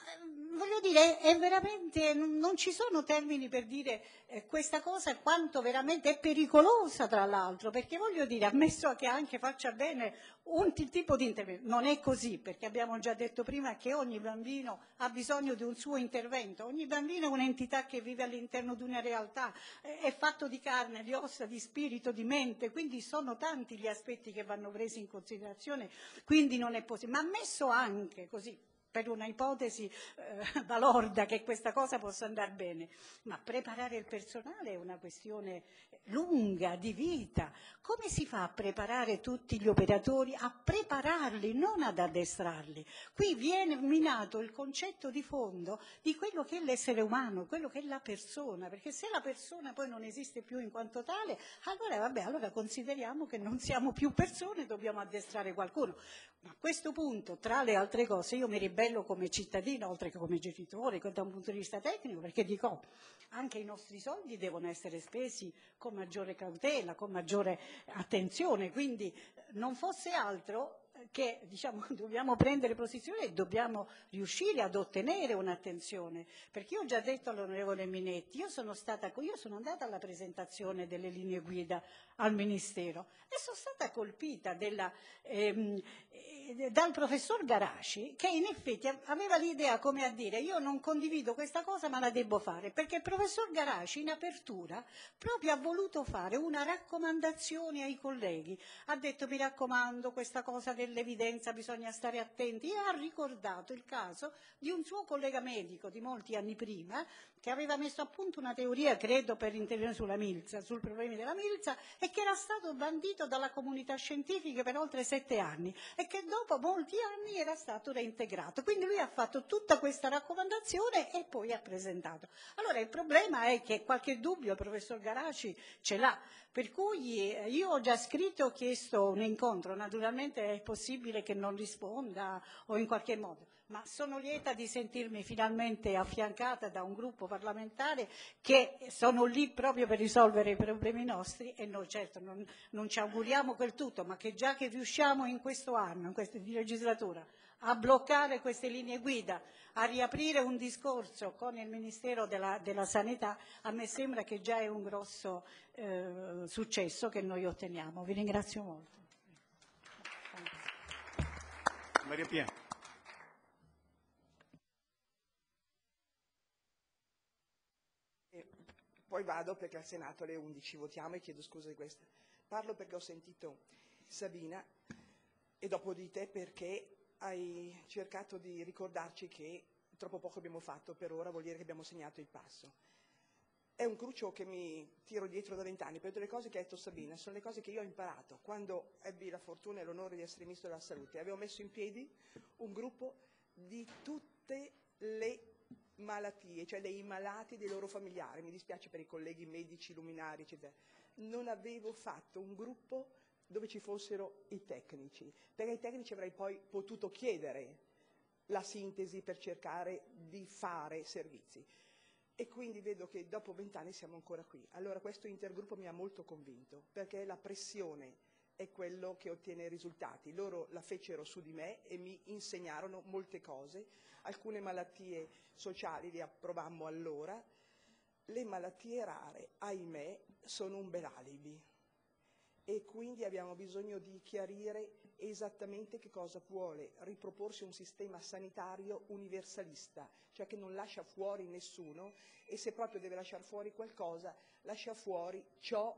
voglio dire, è veramente, non ci sono termini per dire eh, questa cosa quanto veramente è pericolosa tra l'altro, perché voglio dire, ammesso che anche faccia bene un tipo di intervento, non è così, perché abbiamo già detto prima che ogni bambino ha bisogno di un suo intervento, ogni bambino è un'entità che vive all'interno di una realtà, è fatto di carne, di ossa, di spirito, di mente, quindi sono tanti gli aspetti che vanno presi in considerazione, quindi non è possibile, ma ammesso anche così per una ipotesi eh, balorda che questa cosa possa andare bene, ma preparare il personale è una questione lunga, di vita. Come si fa a preparare tutti gli operatori? A prepararli, non ad addestrarli. Qui viene minato il concetto di fondo di quello che è l'essere umano, quello che è la persona, perché se la persona poi non esiste più in quanto tale, allora, vabbè, allora consideriamo che non siamo più persone, dobbiamo addestrare qualcuno. Ma a questo punto, tra le altre cose, io mi ribello come cittadino, oltre che come genitore, da un punto di vista tecnico, perché dico anche i nostri soldi devono essere spesi con maggiore cautela, con maggiore attenzione, quindi non fosse altro che diciamo, dobbiamo prendere posizione e dobbiamo riuscire ad ottenere un'attenzione. Perché io ho già detto all'onorevole Minetti, io sono, stata, io sono andata alla presentazione delle linee guida al Ministero e sono stata colpita della, ehm, eh, dal professor Garaci che in effetti aveva l'idea come a dire io non condivido questa cosa ma la devo fare perché il professor Garaci in apertura proprio ha voluto fare una raccomandazione ai colleghi. Ha detto mi raccomando questa cosa dell'evidenza bisogna stare attenti e ha ricordato il caso di un suo collega medico di molti anni prima che aveva messo a punto una teoria, credo, per intervenire sulla milza, sul problema della milza, e che era stato bandito dalla comunità scientifica per oltre sette anni e che dopo molti anni era stato reintegrato. Quindi lui ha fatto tutta questa raccomandazione e poi ha presentato. Allora il problema è che qualche dubbio il professor Garaci ce l'ha, per cui eh, io ho già scritto e ho chiesto un incontro, naturalmente è possibile che non risponda o in qualche modo ma sono lieta di sentirmi finalmente affiancata da un gruppo parlamentare che sono lì proprio per risolvere i problemi nostri e noi certo non, non ci auguriamo quel tutto, ma che già che riusciamo in questo anno, in questa legislatura, a bloccare queste linee guida, a riaprire un discorso con il Ministero della, della Sanità, a me sembra che già è un grosso eh, successo che noi otteniamo. Vi ringrazio molto. Maria Pia. Poi vado perché al Senato alle 11 votiamo e chiedo scusa di questo. Parlo perché ho sentito Sabina e dopo di te perché hai cercato di ricordarci che troppo poco abbiamo fatto per ora, vuol dire che abbiamo segnato il passo. È un cruccio che mi tiro dietro da vent'anni, perché le cose che ha detto Sabina sono le cose che io ho imparato quando ebbi la fortuna e l'onore di essere Ministro della Salute. Avevo messo in piedi un gruppo di tutte le malattie, cioè dei malati dei loro familiari, mi dispiace per i colleghi medici, luminari, eccetera. Non avevo fatto un gruppo dove ci fossero i tecnici, perché ai tecnici avrei poi potuto chiedere la sintesi per cercare di fare servizi. E quindi vedo che dopo vent'anni siamo ancora qui. Allora questo intergruppo mi ha molto convinto, perché la pressione è quello che ottiene risultati. Loro la fecero su di me e mi insegnarono molte cose, alcune malattie sociali le approvammo allora, le malattie rare, ahimè, sono un bel alibi e quindi abbiamo bisogno di chiarire esattamente che cosa vuole riproporsi un sistema sanitario universalista, cioè che non lascia fuori nessuno e se proprio deve lasciare fuori qualcosa, lascia fuori ciò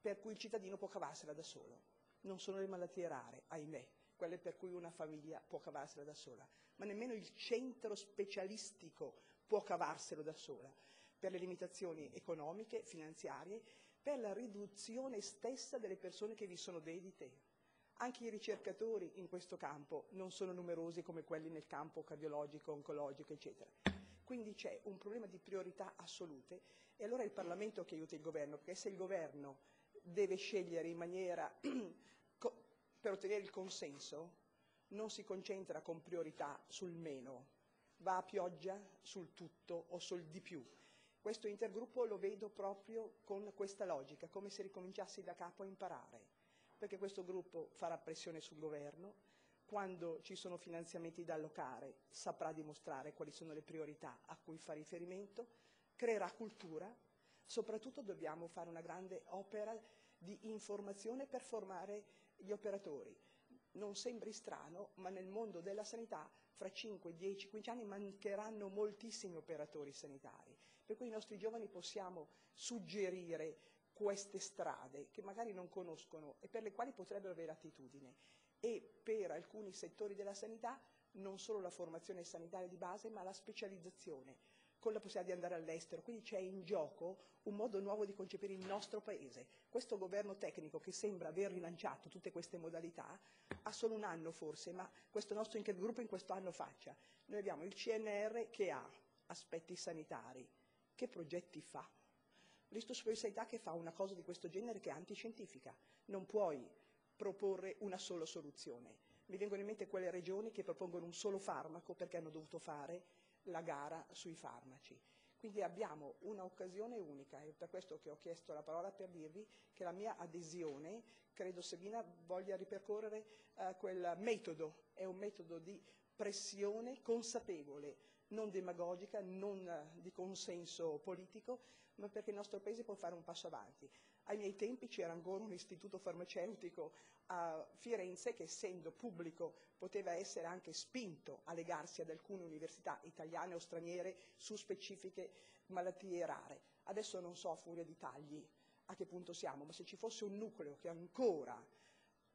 per cui il cittadino può cavarsela da solo. Non sono le malattie rare, ahimè, quelle per cui una famiglia può cavarsela da sola, ma nemmeno il centro specialistico può cavarselo da sola, per le limitazioni economiche, finanziarie per la riduzione stessa delle persone che vi sono dedite. Anche i ricercatori in questo campo non sono numerosi come quelli nel campo cardiologico, oncologico, eccetera. Quindi c'è un problema di priorità assolute e allora è il Parlamento che aiuta il governo, perché se il governo deve scegliere in maniera per ottenere il consenso, non si concentra con priorità sul meno, va a pioggia sul tutto o sul di più. Questo intergruppo lo vedo proprio con questa logica, come se ricominciassi da capo a imparare, perché questo gruppo farà pressione sul governo, quando ci sono finanziamenti da allocare saprà dimostrare quali sono le priorità a cui fa riferimento, creerà cultura, soprattutto dobbiamo fare una grande opera di informazione per formare gli operatori. Non sembri strano, ma nel mondo della sanità fra 5, 10, 15 anni mancheranno moltissimi operatori sanitari. Per cui ai nostri giovani possiamo suggerire queste strade che magari non conoscono e per le quali potrebbero avere attitudine. E per alcuni settori della sanità non solo la formazione sanitaria di base ma la specializzazione con la possibilità di andare all'estero. Quindi c'è in gioco un modo nuovo di concepire il nostro Paese. Questo governo tecnico che sembra aver rilanciato tutte queste modalità ha solo un anno forse, ma questo nostro intergruppo in questo anno faccia. Noi abbiamo il CNR che ha aspetti sanitari, che progetti fa? L'istituto che fa una cosa di questo genere che è antiscientifica. Non puoi proporre una sola soluzione. Mi vengono in mente quelle regioni che propongono un solo farmaco perché hanno dovuto fare la gara sui farmaci. Quindi abbiamo un'occasione unica e per questo che ho chiesto la parola per dirvi che la mia adesione, credo Sabina voglia ripercorrere eh, quel metodo, è un metodo di pressione consapevole non demagogica, non eh, di consenso politico, ma perché il nostro Paese può fare un passo avanti. Ai miei tempi c'era ancora un istituto farmaceutico a Firenze che essendo pubblico poteva essere anche spinto a legarsi ad alcune università italiane o straniere su specifiche malattie rare. Adesso non so a furia di tagli a che punto siamo, ma se ci fosse un nucleo che ancora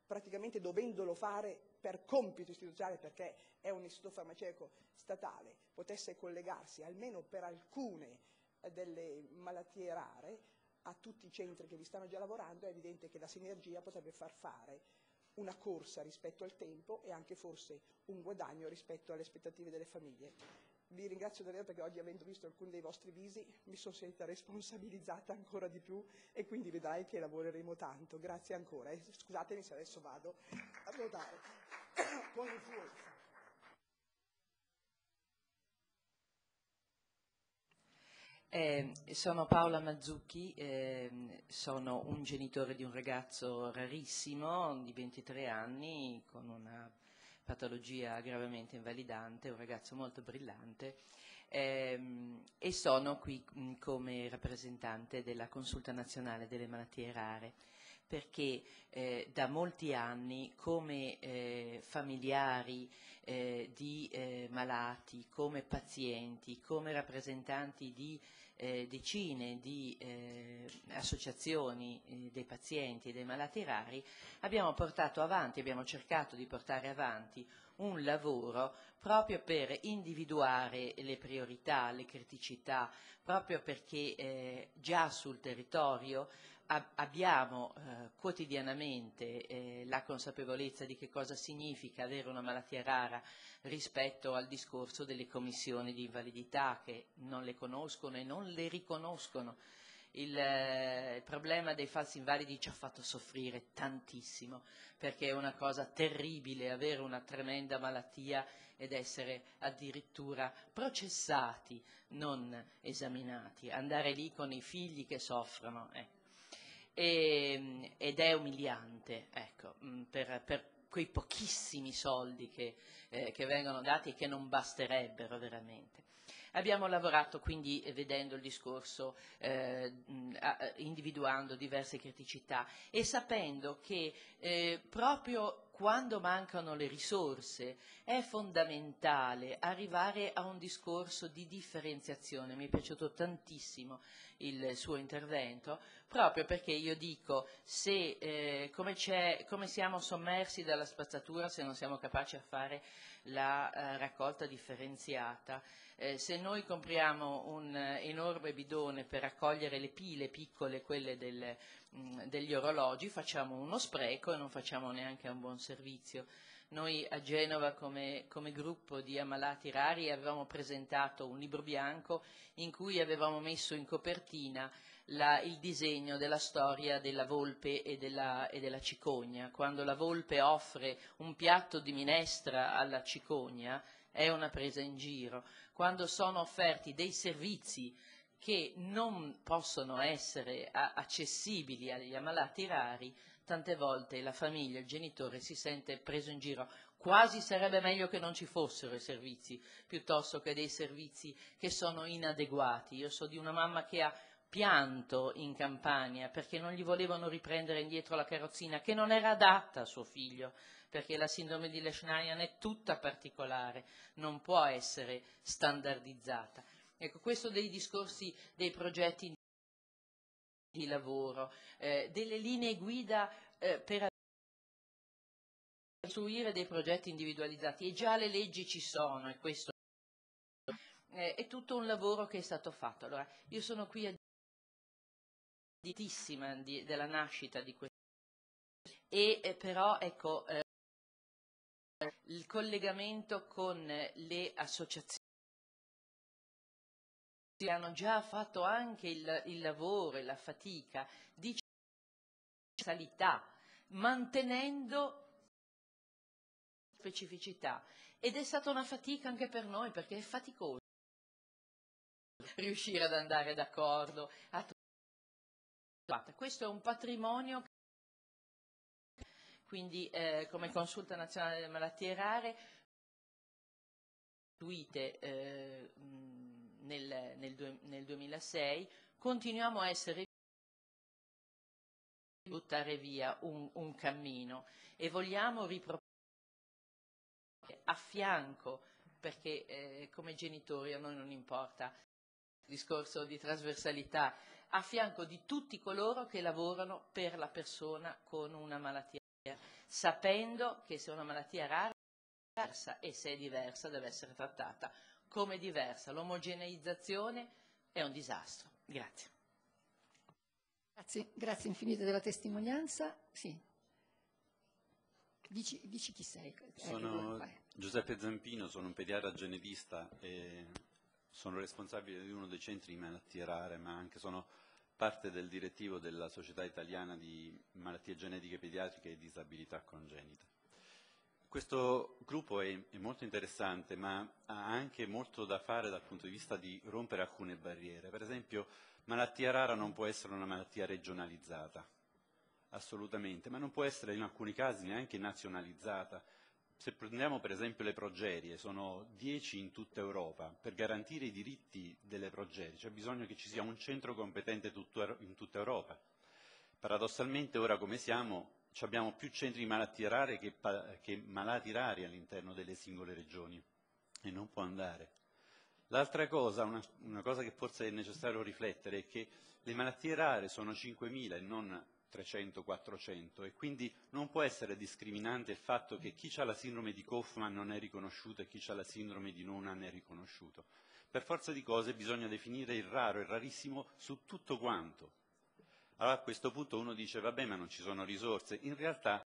praticamente dovendolo fare per compito istituzionale, perché è un istituto farmaceutico statale, potesse collegarsi almeno per alcune eh, delle malattie rare a tutti i centri che vi stanno già lavorando, è evidente che la sinergia potrebbe far fare una corsa rispetto al tempo e anche forse un guadagno rispetto alle aspettative delle famiglie. Vi ringrazio davvero perché oggi, avendo visto alcuni dei vostri visi, mi sono sentita responsabilizzata ancora di più e quindi vedrai che lavoreremo tanto. Grazie ancora e scusatemi se adesso vado a votare con influenza. Eh, sono Paola Mazzucchi, eh, sono un genitore di un ragazzo rarissimo di 23 anni con una patologia gravemente invalidante, un ragazzo molto brillante ehm, e sono qui mh, come rappresentante della Consulta Nazionale delle Malattie Rare perché eh, da molti anni come eh, familiari eh, di eh, malati, come pazienti, come rappresentanti di eh, decine di eh, associazioni eh, dei pazienti e dei malati rari, abbiamo portato avanti, abbiamo cercato di portare avanti un lavoro proprio per individuare le priorità, le criticità, proprio perché eh, già sul territorio abbiamo eh, quotidianamente eh, la consapevolezza di che cosa significa avere una malattia rara rispetto al discorso delle commissioni di invalidità che non le conoscono e non le riconoscono. Il, eh, il problema dei falsi invalidi ci ha fatto soffrire tantissimo perché è una cosa terribile avere una tremenda malattia ed essere addirittura processati, non esaminati, andare lì con i figli che soffrono. Eh e, ehm, ed è umiliante ecco, mm, per, per, quei pochissimi soldi che, eh, che vengono dati e che non basterebbero veramente. Abbiamo lavorato quindi eh, vedendo il discorso, eh, individuando diverse criticità e sapendo che eh, proprio quando mancano le risorse è fondamentale arrivare a un discorso di differenziazione. Mi è piaciuto tantissimo il suo intervento, proprio perché io dico se, eh, come, come, siamo sommersi dalla spazzatura se non siamo capaci a fare la eh, raccolta differenziata, eh, se noi compriamo un enorme bidone per raccogliere le pile piccole, quelle del, mh, degli orologi, facciamo uno spreco e non facciamo neanche un buon servizio. Noi a Genova come, come, gruppo di ammalati rari avevamo presentato un libro bianco in cui avevamo messo in copertina la, il disegno della storia della volpe e della, e della cicogna. Quando la volpe offre un piatto di minestra alla cicogna è una presa in giro. Quando sono offerti dei servizi che non possono essere accessibili agli ammalati rari, tante volte la famiglia, il genitore si sente preso in giro. Quasi sarebbe meglio che non ci fossero i servizi, piuttosto che dei servizi che sono inadeguati. Io so di una mamma che ha pianto in Campania perché non gli volevano riprendere indietro la carrozzina che non era adatta a suo figlio, perché la sindrome di Leschnaian è tutta particolare, non può essere standardizzata. Ecco, questo dei discorsi dei progetti di lavoro, eh, delle linee guida eh, per costruire dei progetti individualizzati e già le leggi ci sono e questo eh, è tutto un lavoro che è stato fatto. Allora, io sono qui a ditissima di, della nascita di questo e eh, però ecco eh, il collegamento con le associazioni hanno già fatto anche il, il lavoro e la fatica di specialità, mantenendo specificità. Ed è stata una fatica anche per noi, perché è faticoso riuscire ad andare d'accordo. A Questo è un patrimonio quindi eh, come Consulta Nazionale delle Malattie Rare, istituite eh, nel, nel, nel 2006, continuiamo a essere buttare via un, un cammino e vogliamo riproporre a fianco, perché eh, come genitori a noi non importa il discorso di trasversalità, a fianco di tutti coloro che lavorano per la persona con una malattia, sapendo che se è una malattia rara è diversa e se è diversa deve essere trattata come diversa. L'omogeneizzazione è un disastro. Grazie. Grazie, grazie infinite della testimonianza. Sì. Dici, dici chi sei. Sono Giuseppe Zampino, sono un pediatra genetista e sono responsabile di uno dei centri di malattie rare, ma anche sono parte del direttivo della Società Italiana di Malattie Genetiche Pediatriche e Disabilità Congenite. Questo gruppo è, è, molto interessante, ma ha anche molto da fare dal punto di vista di rompere alcune barriere. Per esempio, malattia rara non può essere una malattia regionalizzata, assolutamente, ma non può essere in alcuni casi neanche nazionalizzata. Se prendiamo per esempio le progerie, sono 10 in tutta Europa, per garantire i diritti delle progerie c'è bisogno che ci sia un centro competente in tutta Europa. Paradossalmente ora come siamo abbiamo più centri di malattie rare che, che malati rari all'interno delle singole regioni e non può andare. L'altra cosa, una, una cosa che forse è necessario riflettere è che le malattie rare sono 5.000 e non 300-400 e quindi non può essere discriminante il fatto che chi ha la sindrome di Kaufman non è riconosciuto e chi ha la sindrome di Noonan è riconosciuto. Per forza di cose bisogna definire il raro e il rarissimo su tutto quanto allora a questo punto uno dice vabbè ma non ci sono risorse, in realtà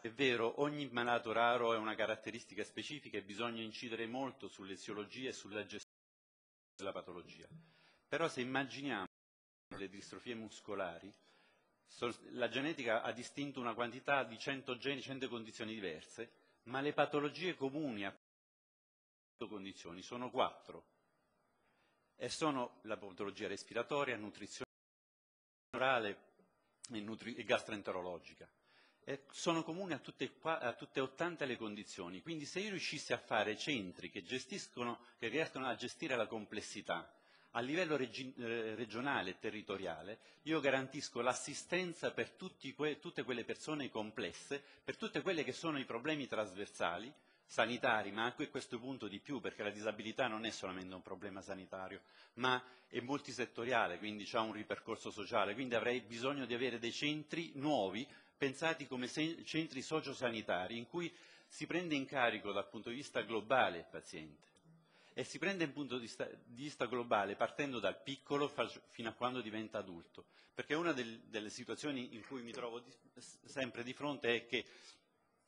è vero, ogni malato raro è una caratteristica specifica e bisogna incidere molto sull'esiologia e sulla gestione della patologia. Però se immaginiamo le distrofie muscolari, la genetica ha distinto una quantità di 100 geni, 100 condizioni diverse, ma le patologie comuni a queste condizioni sono quattro e sono la patologia respiratoria, nutrizione orale e, nutri- e gastroenterologica. eh, sono comuni a tutte, a tutte 80 le condizioni. Quindi se io riuscissi a fare centri che, che riescono a gestire la complessità a livello eh, regionale e territoriale, io garantisco l'assistenza per que tutte quelle persone complesse, per tutte quelle che sono i problemi trasversali, sanitari, ma anche a questo punto di più, perché la disabilità non è solamente un problema sanitario, ma è multisettoriale, quindi ha un ripercorso sociale, quindi avrei bisogno di avere dei centri nuovi pensati come centri sociosanitari in cui si prende in carico dal punto di vista globale il paziente e si prende in punto di vista globale partendo dal piccolo fino a quando diventa adulto, perché una del, delle situazioni in cui mi trovo di, sempre di fronte è che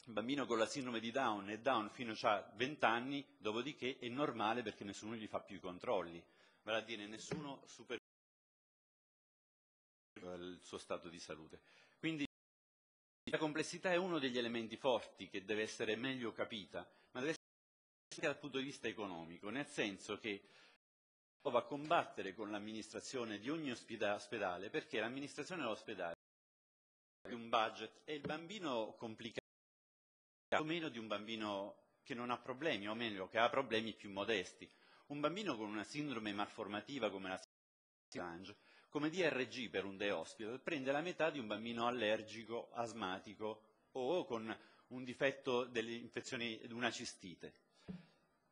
il bambino con la sindrome di Down è Down fino a 20 anni, dopodiché è normale perché nessuno gli fa più i controlli, vale a dire nessuno supervisa il suo stato di salute. Quindi la complessità è uno degli elementi forti che deve essere meglio capita, ma deve essere dal punto di vista economico, nel senso che va a combattere con l'amministrazione di ogni ospedale, perché l'amministrazione dell'ospedale ha un budget e il bambino complicato o meno di un bambino che non ha problemi, o meglio, che ha problemi più modesti. Un bambino con una sindrome malformativa come la Lange come DRG per un day hospital prende la metà di un bambino allergico, asmatico o con un difetto delle infezioni di una cistite.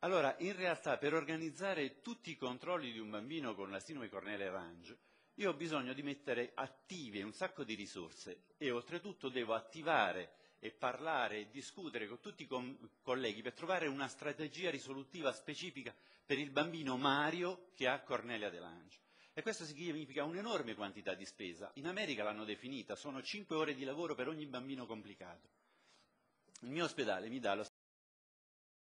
Allora, in realtà, per organizzare tutti i controlli di un bambino con la sindrome cornea Range, io ho bisogno di mettere attive un sacco di risorse e oltretutto devo attivare e parlare e discutere con tutti i colleghi per trovare una strategia risolutiva specifica per il bambino Mario che ha Cornelia De Lange. E questo significa un'enorme quantità di spesa. In America l'hanno definita, sono 5 ore di lavoro per ogni bambino complicato. Il mio ospedale mi dà lo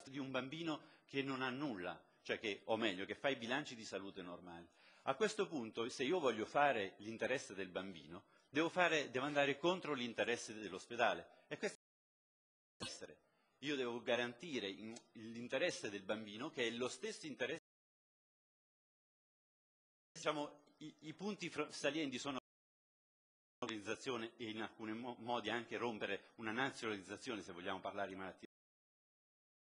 di un bambino che non ha nulla, cioè che, o meglio, che fa i bilanci di salute normali. A questo punto, se io voglio fare l'interesse del bambino, devo, fare, devo andare contro l'interesse dell'ospedale. E questo deve essere. Io devo garantire l'interesse del bambino, che è lo stesso interesse diciamo, i, i punti salienti sono e in alcuni modi anche rompere una nazionalizzazione, se vogliamo parlare di malattie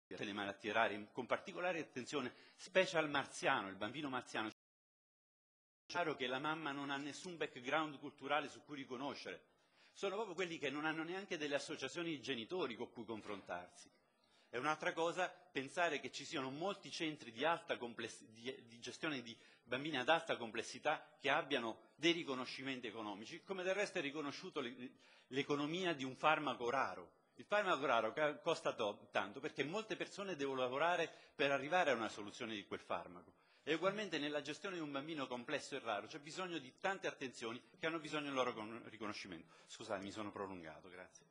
delle malattie rare, con particolare attenzione, specie al marziano, il bambino marziano. È chiaro che la mamma non ha nessun background culturale su cui riconoscere. Sono proprio quelli che non hanno neanche delle associazioni di genitori con cui confrontarsi. È un'altra cosa pensare che ci siano molti centri di, di, di gestione di bambini ad alta complessità che abbiano dei riconoscimenti economici, come del resto è riconosciuto l'economia di un farmaco raro. Il farmaco raro costa tanto perché molte persone devono lavorare per arrivare a una soluzione di quel farmaco. E ugualmente nella gestione di un bambino complesso e raro c'è bisogno di tante attenzioni che hanno bisogno del loro riconoscimento. Scusate, mi sono prolungato, grazie.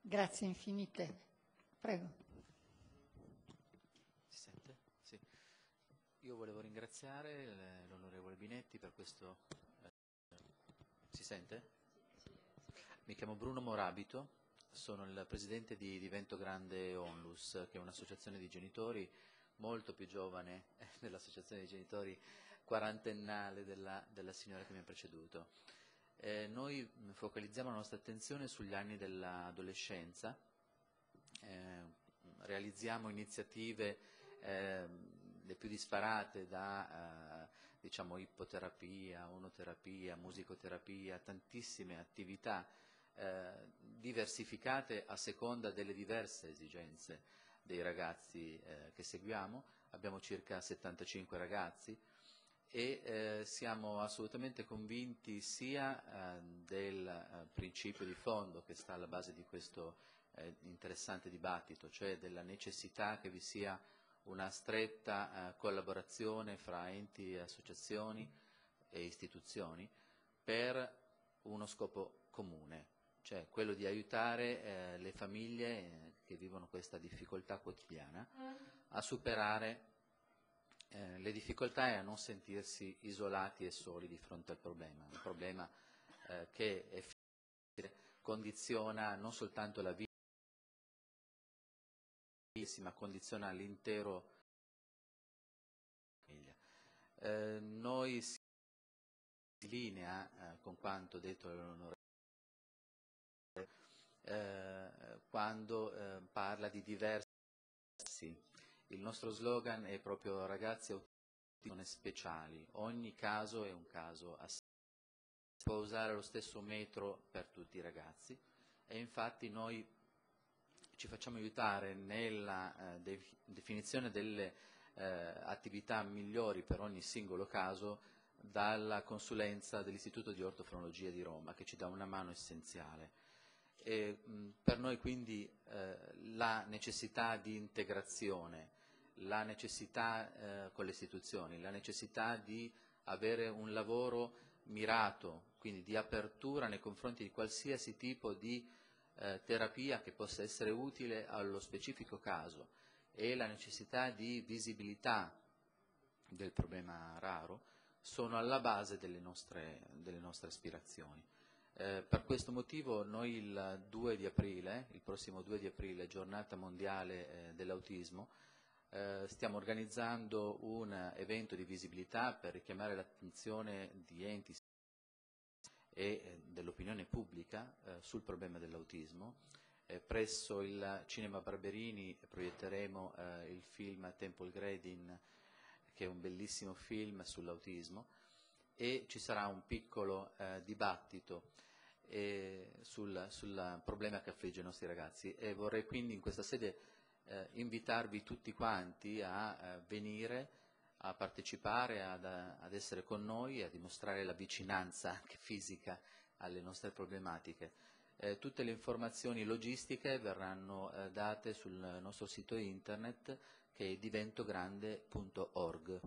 Grazie infinite. Prego. Io volevo ringraziare l'onorevole Binetti per questo... Eh, si sente? Mi chiamo Bruno Morabito, sono il presidente di Divento Grande Onlus, che è un'associazione di genitori molto più giovane dell'associazione di genitori quarantennale della, della signora che mi ha preceduto. Eh, noi focalizziamo la nostra attenzione sugli anni dell'adolescenza, eh, realizziamo iniziative eh, le più disparate da eh, diciamo, ippoterapia, onoterapia, musicoterapia, tantissime attività eh, diversificate a seconda delle diverse esigenze dei ragazzi eh, che seguiamo. Abbiamo circa 75 ragazzi e eh, siamo assolutamente convinti sia eh, del eh, principio di fondo che sta alla base di questo eh, interessante dibattito, cioè della necessità che vi sia una stretta collaborazione fra enti, associazioni e istituzioni per uno scopo comune, cioè quello di aiutare eh, le famiglie eh, che vivono questa difficoltà quotidiana a superare eh, le difficoltà e a non sentirsi isolati e soli di fronte al problema, un problema eh, che condiziona non soltanto la vita ma condiziona l'intero famiglia. Eh, noi si linea eh, con quanto detto dall'onorevole eh, quando eh, parla di diversi. Il nostro slogan è proprio ragazzi autistici speciali, ogni caso è un caso a sé. Si può usare lo stesso metro per tutti i ragazzi e infatti noi ci facciamo aiutare nella eh, definizione delle eh, attività migliori per ogni singolo caso dalla consulenza dell'Istituto di Ortofronologia di Roma che ci dà una mano essenziale. E, mh, per noi quindi eh, la necessità di integrazione, la necessità eh, con le istituzioni, la necessità di avere un lavoro mirato, quindi di apertura nei confronti di qualsiasi tipo di eh, terapia che possa essere utile allo specifico caso e la necessità di visibilità del problema raro sono alla base delle nostre, delle nostre aspirazioni. Eh, per questo motivo noi il 2 di aprile, il prossimo 2 di aprile, giornata mondiale eh, dell'autismo, eh, stiamo organizzando un evento di visibilità per richiamare l'attenzione di enti e eh, dell'opinione pubblica eh, sul problema dell'autismo. Presso il Cinema Barberini proietteremo il film Temple Grading, che è un bellissimo film sull'autismo, e ci sarà un piccolo eh, dibattito eh, sul, sul, problema che affligge i nostri ragazzi e vorrei quindi in questa sede eh, invitarvi tutti quanti a eh, venire a partecipare, ad, ad, essere con noi, a dimostrare la vicinanza anche fisica alle nostre problematiche. Eh, tutte le informazioni logistiche verranno eh, date sul nostro sito internet che è diventogrande.org.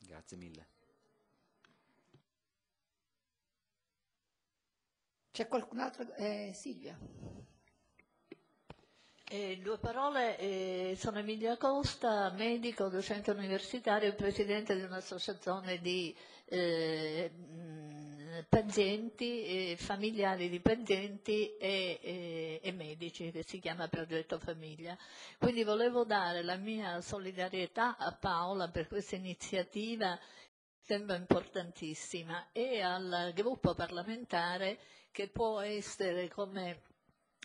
Grazie mille. C'è qualcun altro? Eh, Silvia. Eh, due parole, eh, sono Emilia Costa, medico, docente universitario e presidente di un'associazione di eh, pazienti, familiari di pazienti e, e, medici che si chiama Progetto Famiglia. Quindi volevo dare la mia solidarietà a Paola per questa iniziativa sembra importantissima e al gruppo parlamentare che può essere come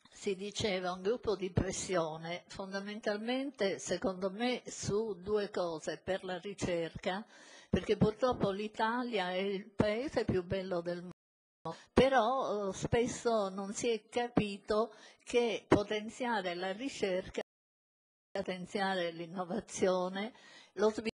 si diceva un gruppo di pressione fondamentalmente secondo me su due cose per la ricerca perché purtroppo l'Italia è il paese più bello del mondo però eh, spesso non si è capito che potenziare la ricerca potenziare l'innovazione lo sviluppo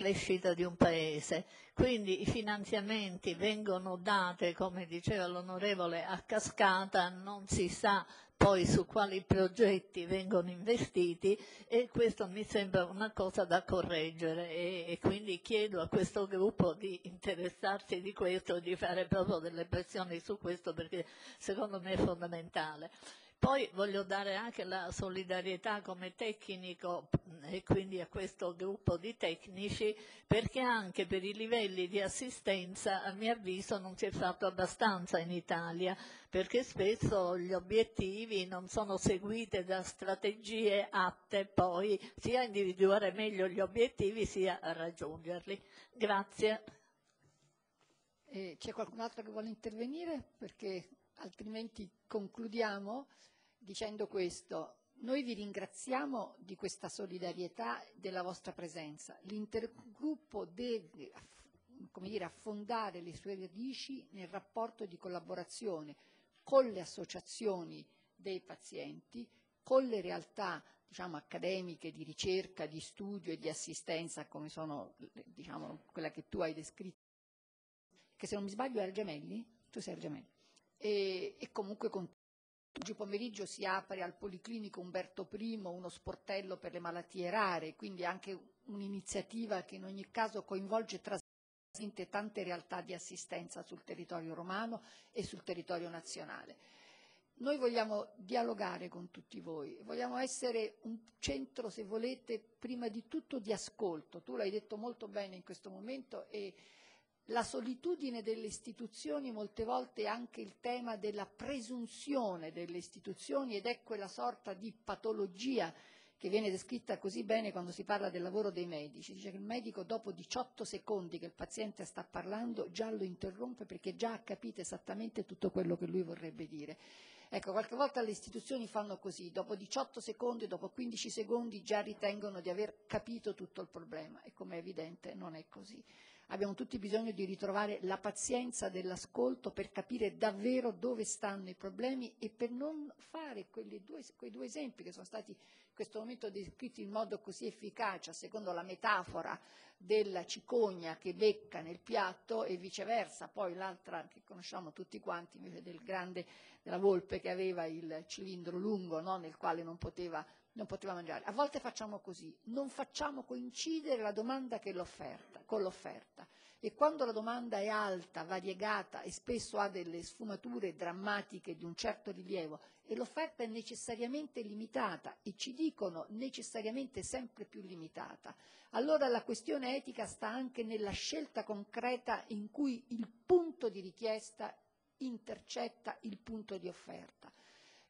l'uscita di un paese. Quindi i finanziamenti vengono dati, come diceva l'onorevole, a cascata, non si sa poi su quali progetti vengono investiti e questo mi sembra una cosa da correggere e, e quindi chiedo a questo gruppo di interessarsi di questo e di fare proprio delle pressioni su questo perché secondo me è fondamentale. Poi voglio dare anche la solidarietà come tecnico e quindi a questo gruppo di tecnici perché anche per i livelli di assistenza a mio avviso non si è fatto abbastanza in Italia perché spesso gli obiettivi non sono seguiti da strategie atte poi sia a individuare meglio gli obiettivi sia a raggiungerli. Grazie. Eh, c'è qualcun altro che vuole intervenire? Perché altrimenti concludiamo dicendo questo. Noi vi ringraziamo di questa solidarietà e della vostra presenza. L'intergruppo deve dire, affondare le sue radici nel rapporto di collaborazione con le associazioni dei pazienti, con le realtà diciamo, accademiche di ricerca, di studio e di assistenza come sono diciamo, quella che tu hai descritto, che se non mi sbaglio era Gemelli, tu sei Gemelli, e, e comunque con Oggi pomeriggio si apre al Policlinico Umberto I uno sportello per le malattie rare, quindi anche un'iniziativa che in ogni caso coinvolge trasversalmente tante realtà di assistenza sul territorio romano e sul territorio nazionale. Noi vogliamo dialogare con tutti voi, vogliamo essere un centro, se volete, prima di tutto di ascolto. Tu l'hai detto molto bene in questo momento e la solitudine delle istituzioni molte volte è anche il tema della presunzione delle istituzioni ed è quella sorta di patologia che viene descritta così bene quando si parla del lavoro dei medici. Dice che il medico dopo 18 secondi che il paziente sta parlando già lo interrompe perché già ha capito esattamente tutto quello che lui vorrebbe dire. Ecco, qualche volta le istituzioni fanno così, dopo 18 secondi, dopo 15 secondi già ritengono di aver capito tutto il problema e come è evidente non è così. Abbiamo tutti bisogno di ritrovare la pazienza dell'ascolto per capire davvero dove stanno i problemi e per non fare due, quei due esempi che sono stati in questo momento descritti in modo così efficace, secondo la metafora della cicogna che becca nel piatto e viceversa, poi l'altra che conosciamo tutti quanti invece del grande, della volpe che aveva il cilindro lungo no? nel quale non poteva non poteva mangiare. A volte facciamo così, non facciamo coincidere la domanda con l'offerta. E quando la domanda è alta, variegata e spesso ha delle sfumature drammatiche di un certo rilievo e l'offerta è necessariamente limitata e ci dicono necessariamente sempre più limitata, allora la questione etica sta anche nella scelta concreta in cui il punto di richiesta intercetta il punto di offerta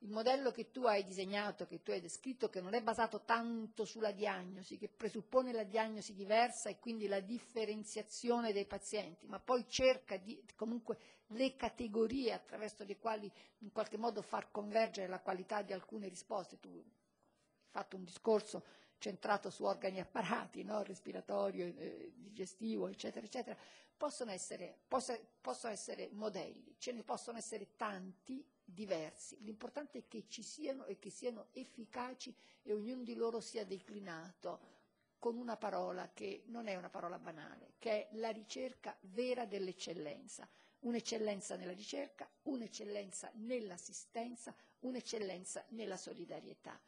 il modello che tu hai disegnato, che tu hai descritto, che non è basato tanto sulla diagnosi, che presuppone la diagnosi diversa e quindi la differenziazione dei pazienti, ma poi cerca di, comunque le categorie attraverso le quali in qualche modo far convergere la qualità di alcune risposte. Tu hai fatto un discorso centrato su organi apparati, no? respiratorio, eh, digestivo, eccetera, eccetera, possono essere, possono essere modelli, ce ne possono essere tanti diversi. L'importante è che ci siano e che siano efficaci e ognuno di loro sia declinato con una parola che non è una parola banale, che è la ricerca vera dell'eccellenza. Un'eccellenza nella ricerca, un'eccellenza nell'assistenza, un'eccellenza nella solidarietà.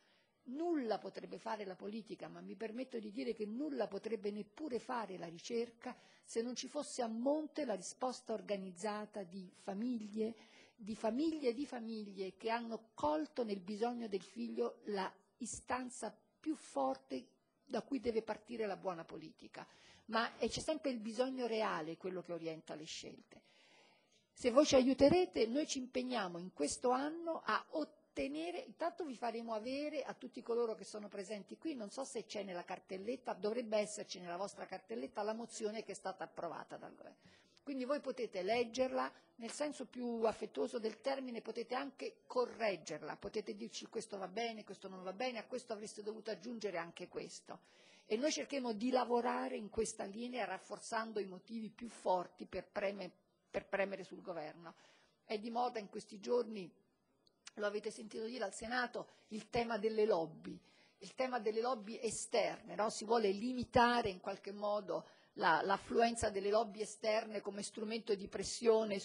Nulla potrebbe fare la politica, ma mi permetto di dire che nulla potrebbe neppure fare la ricerca se non ci fosse a monte la risposta organizzata di famiglie, di famiglie e di famiglie che hanno colto nel bisogno del figlio la istanza più forte da cui deve partire la buona politica, ma c'è sempre il bisogno reale quello che orienta le scelte. Se voi ci aiuterete, noi ci impegniamo in questo anno a ottenere, intanto vi faremo avere a tutti coloro che sono presenti qui, non so se c'è nella cartelletta, dovrebbe esserci nella vostra cartelletta la mozione che è stata approvata dal governo. Quindi voi potete leggerla nel senso più affettuoso del termine, potete anche correggerla, potete dirci questo va bene, questo non va bene, a questo avreste dovuto aggiungere anche questo. E noi cercheremo di lavorare in questa linea rafforzando i motivi più forti per, preme, per premere sul governo. È di moda in questi giorni, lo avete sentito dire al Senato, il tema delle lobby, il tema delle lobby esterne, no? si vuole limitare in qualche modo l'affluenza delle lobby esterne come strumento di pressione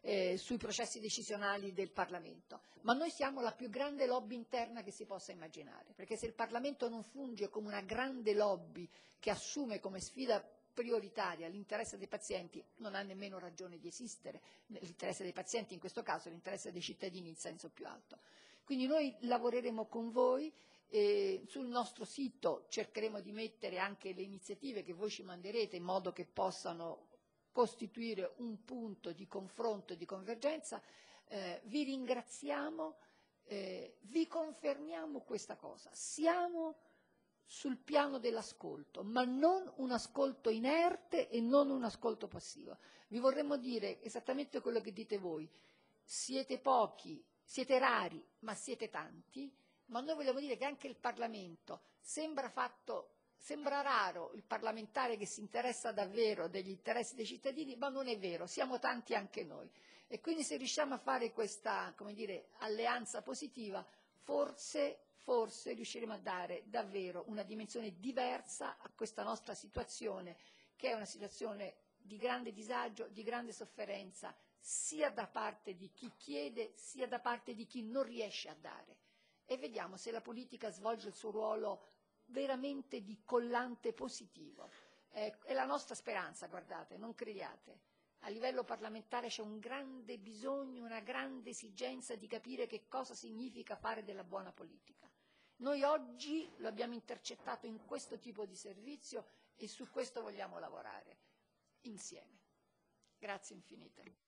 eh, sui processi decisionali del Parlamento. Ma noi siamo la più grande lobby interna che si possa immaginare, perché se il Parlamento non funge come una grande lobby che assume come sfida prioritaria l'interesse dei pazienti non ha nemmeno ragione di esistere, l'interesse dei pazienti in questo caso, l'interesse dei cittadini in senso più alto. Quindi noi lavoreremo con voi e sul nostro sito cercheremo di mettere anche le iniziative che voi ci manderete in modo che possano costituire un punto di confronto e di convergenza. Eh, vi ringraziamo, eh, vi confermiamo questa cosa. Siamo sul piano dell'ascolto, ma non un ascolto inerte e non un ascolto passivo. Vi vorremmo dire esattamente quello che dite voi. Siete pochi, siete rari, ma siete tanti ma noi vogliamo dire che anche il Parlamento sembra fatto Sembra raro il parlamentare che si interessa davvero degli interessi dei cittadini, ma non è vero, siamo tanti anche noi. E quindi se riusciamo a fare questa dire, alleanza positiva, forse, forse riusciremo a dare davvero una dimensione diversa a questa nostra situazione, che è una situazione di grande disagio, di grande sofferenza, sia da parte di chi chiede, sia da parte di chi non riesce a dare e vediamo se la politica svolge il suo ruolo veramente di collante positivo. Eh, è la nostra speranza, guardate, non crediate. A livello parlamentare c'è un grande bisogno, una grande esigenza di capire che cosa significa fare della buona politica. Noi oggi lo abbiamo intercettato in questo tipo di servizio e su questo vogliamo lavorare insieme. Grazie infinite.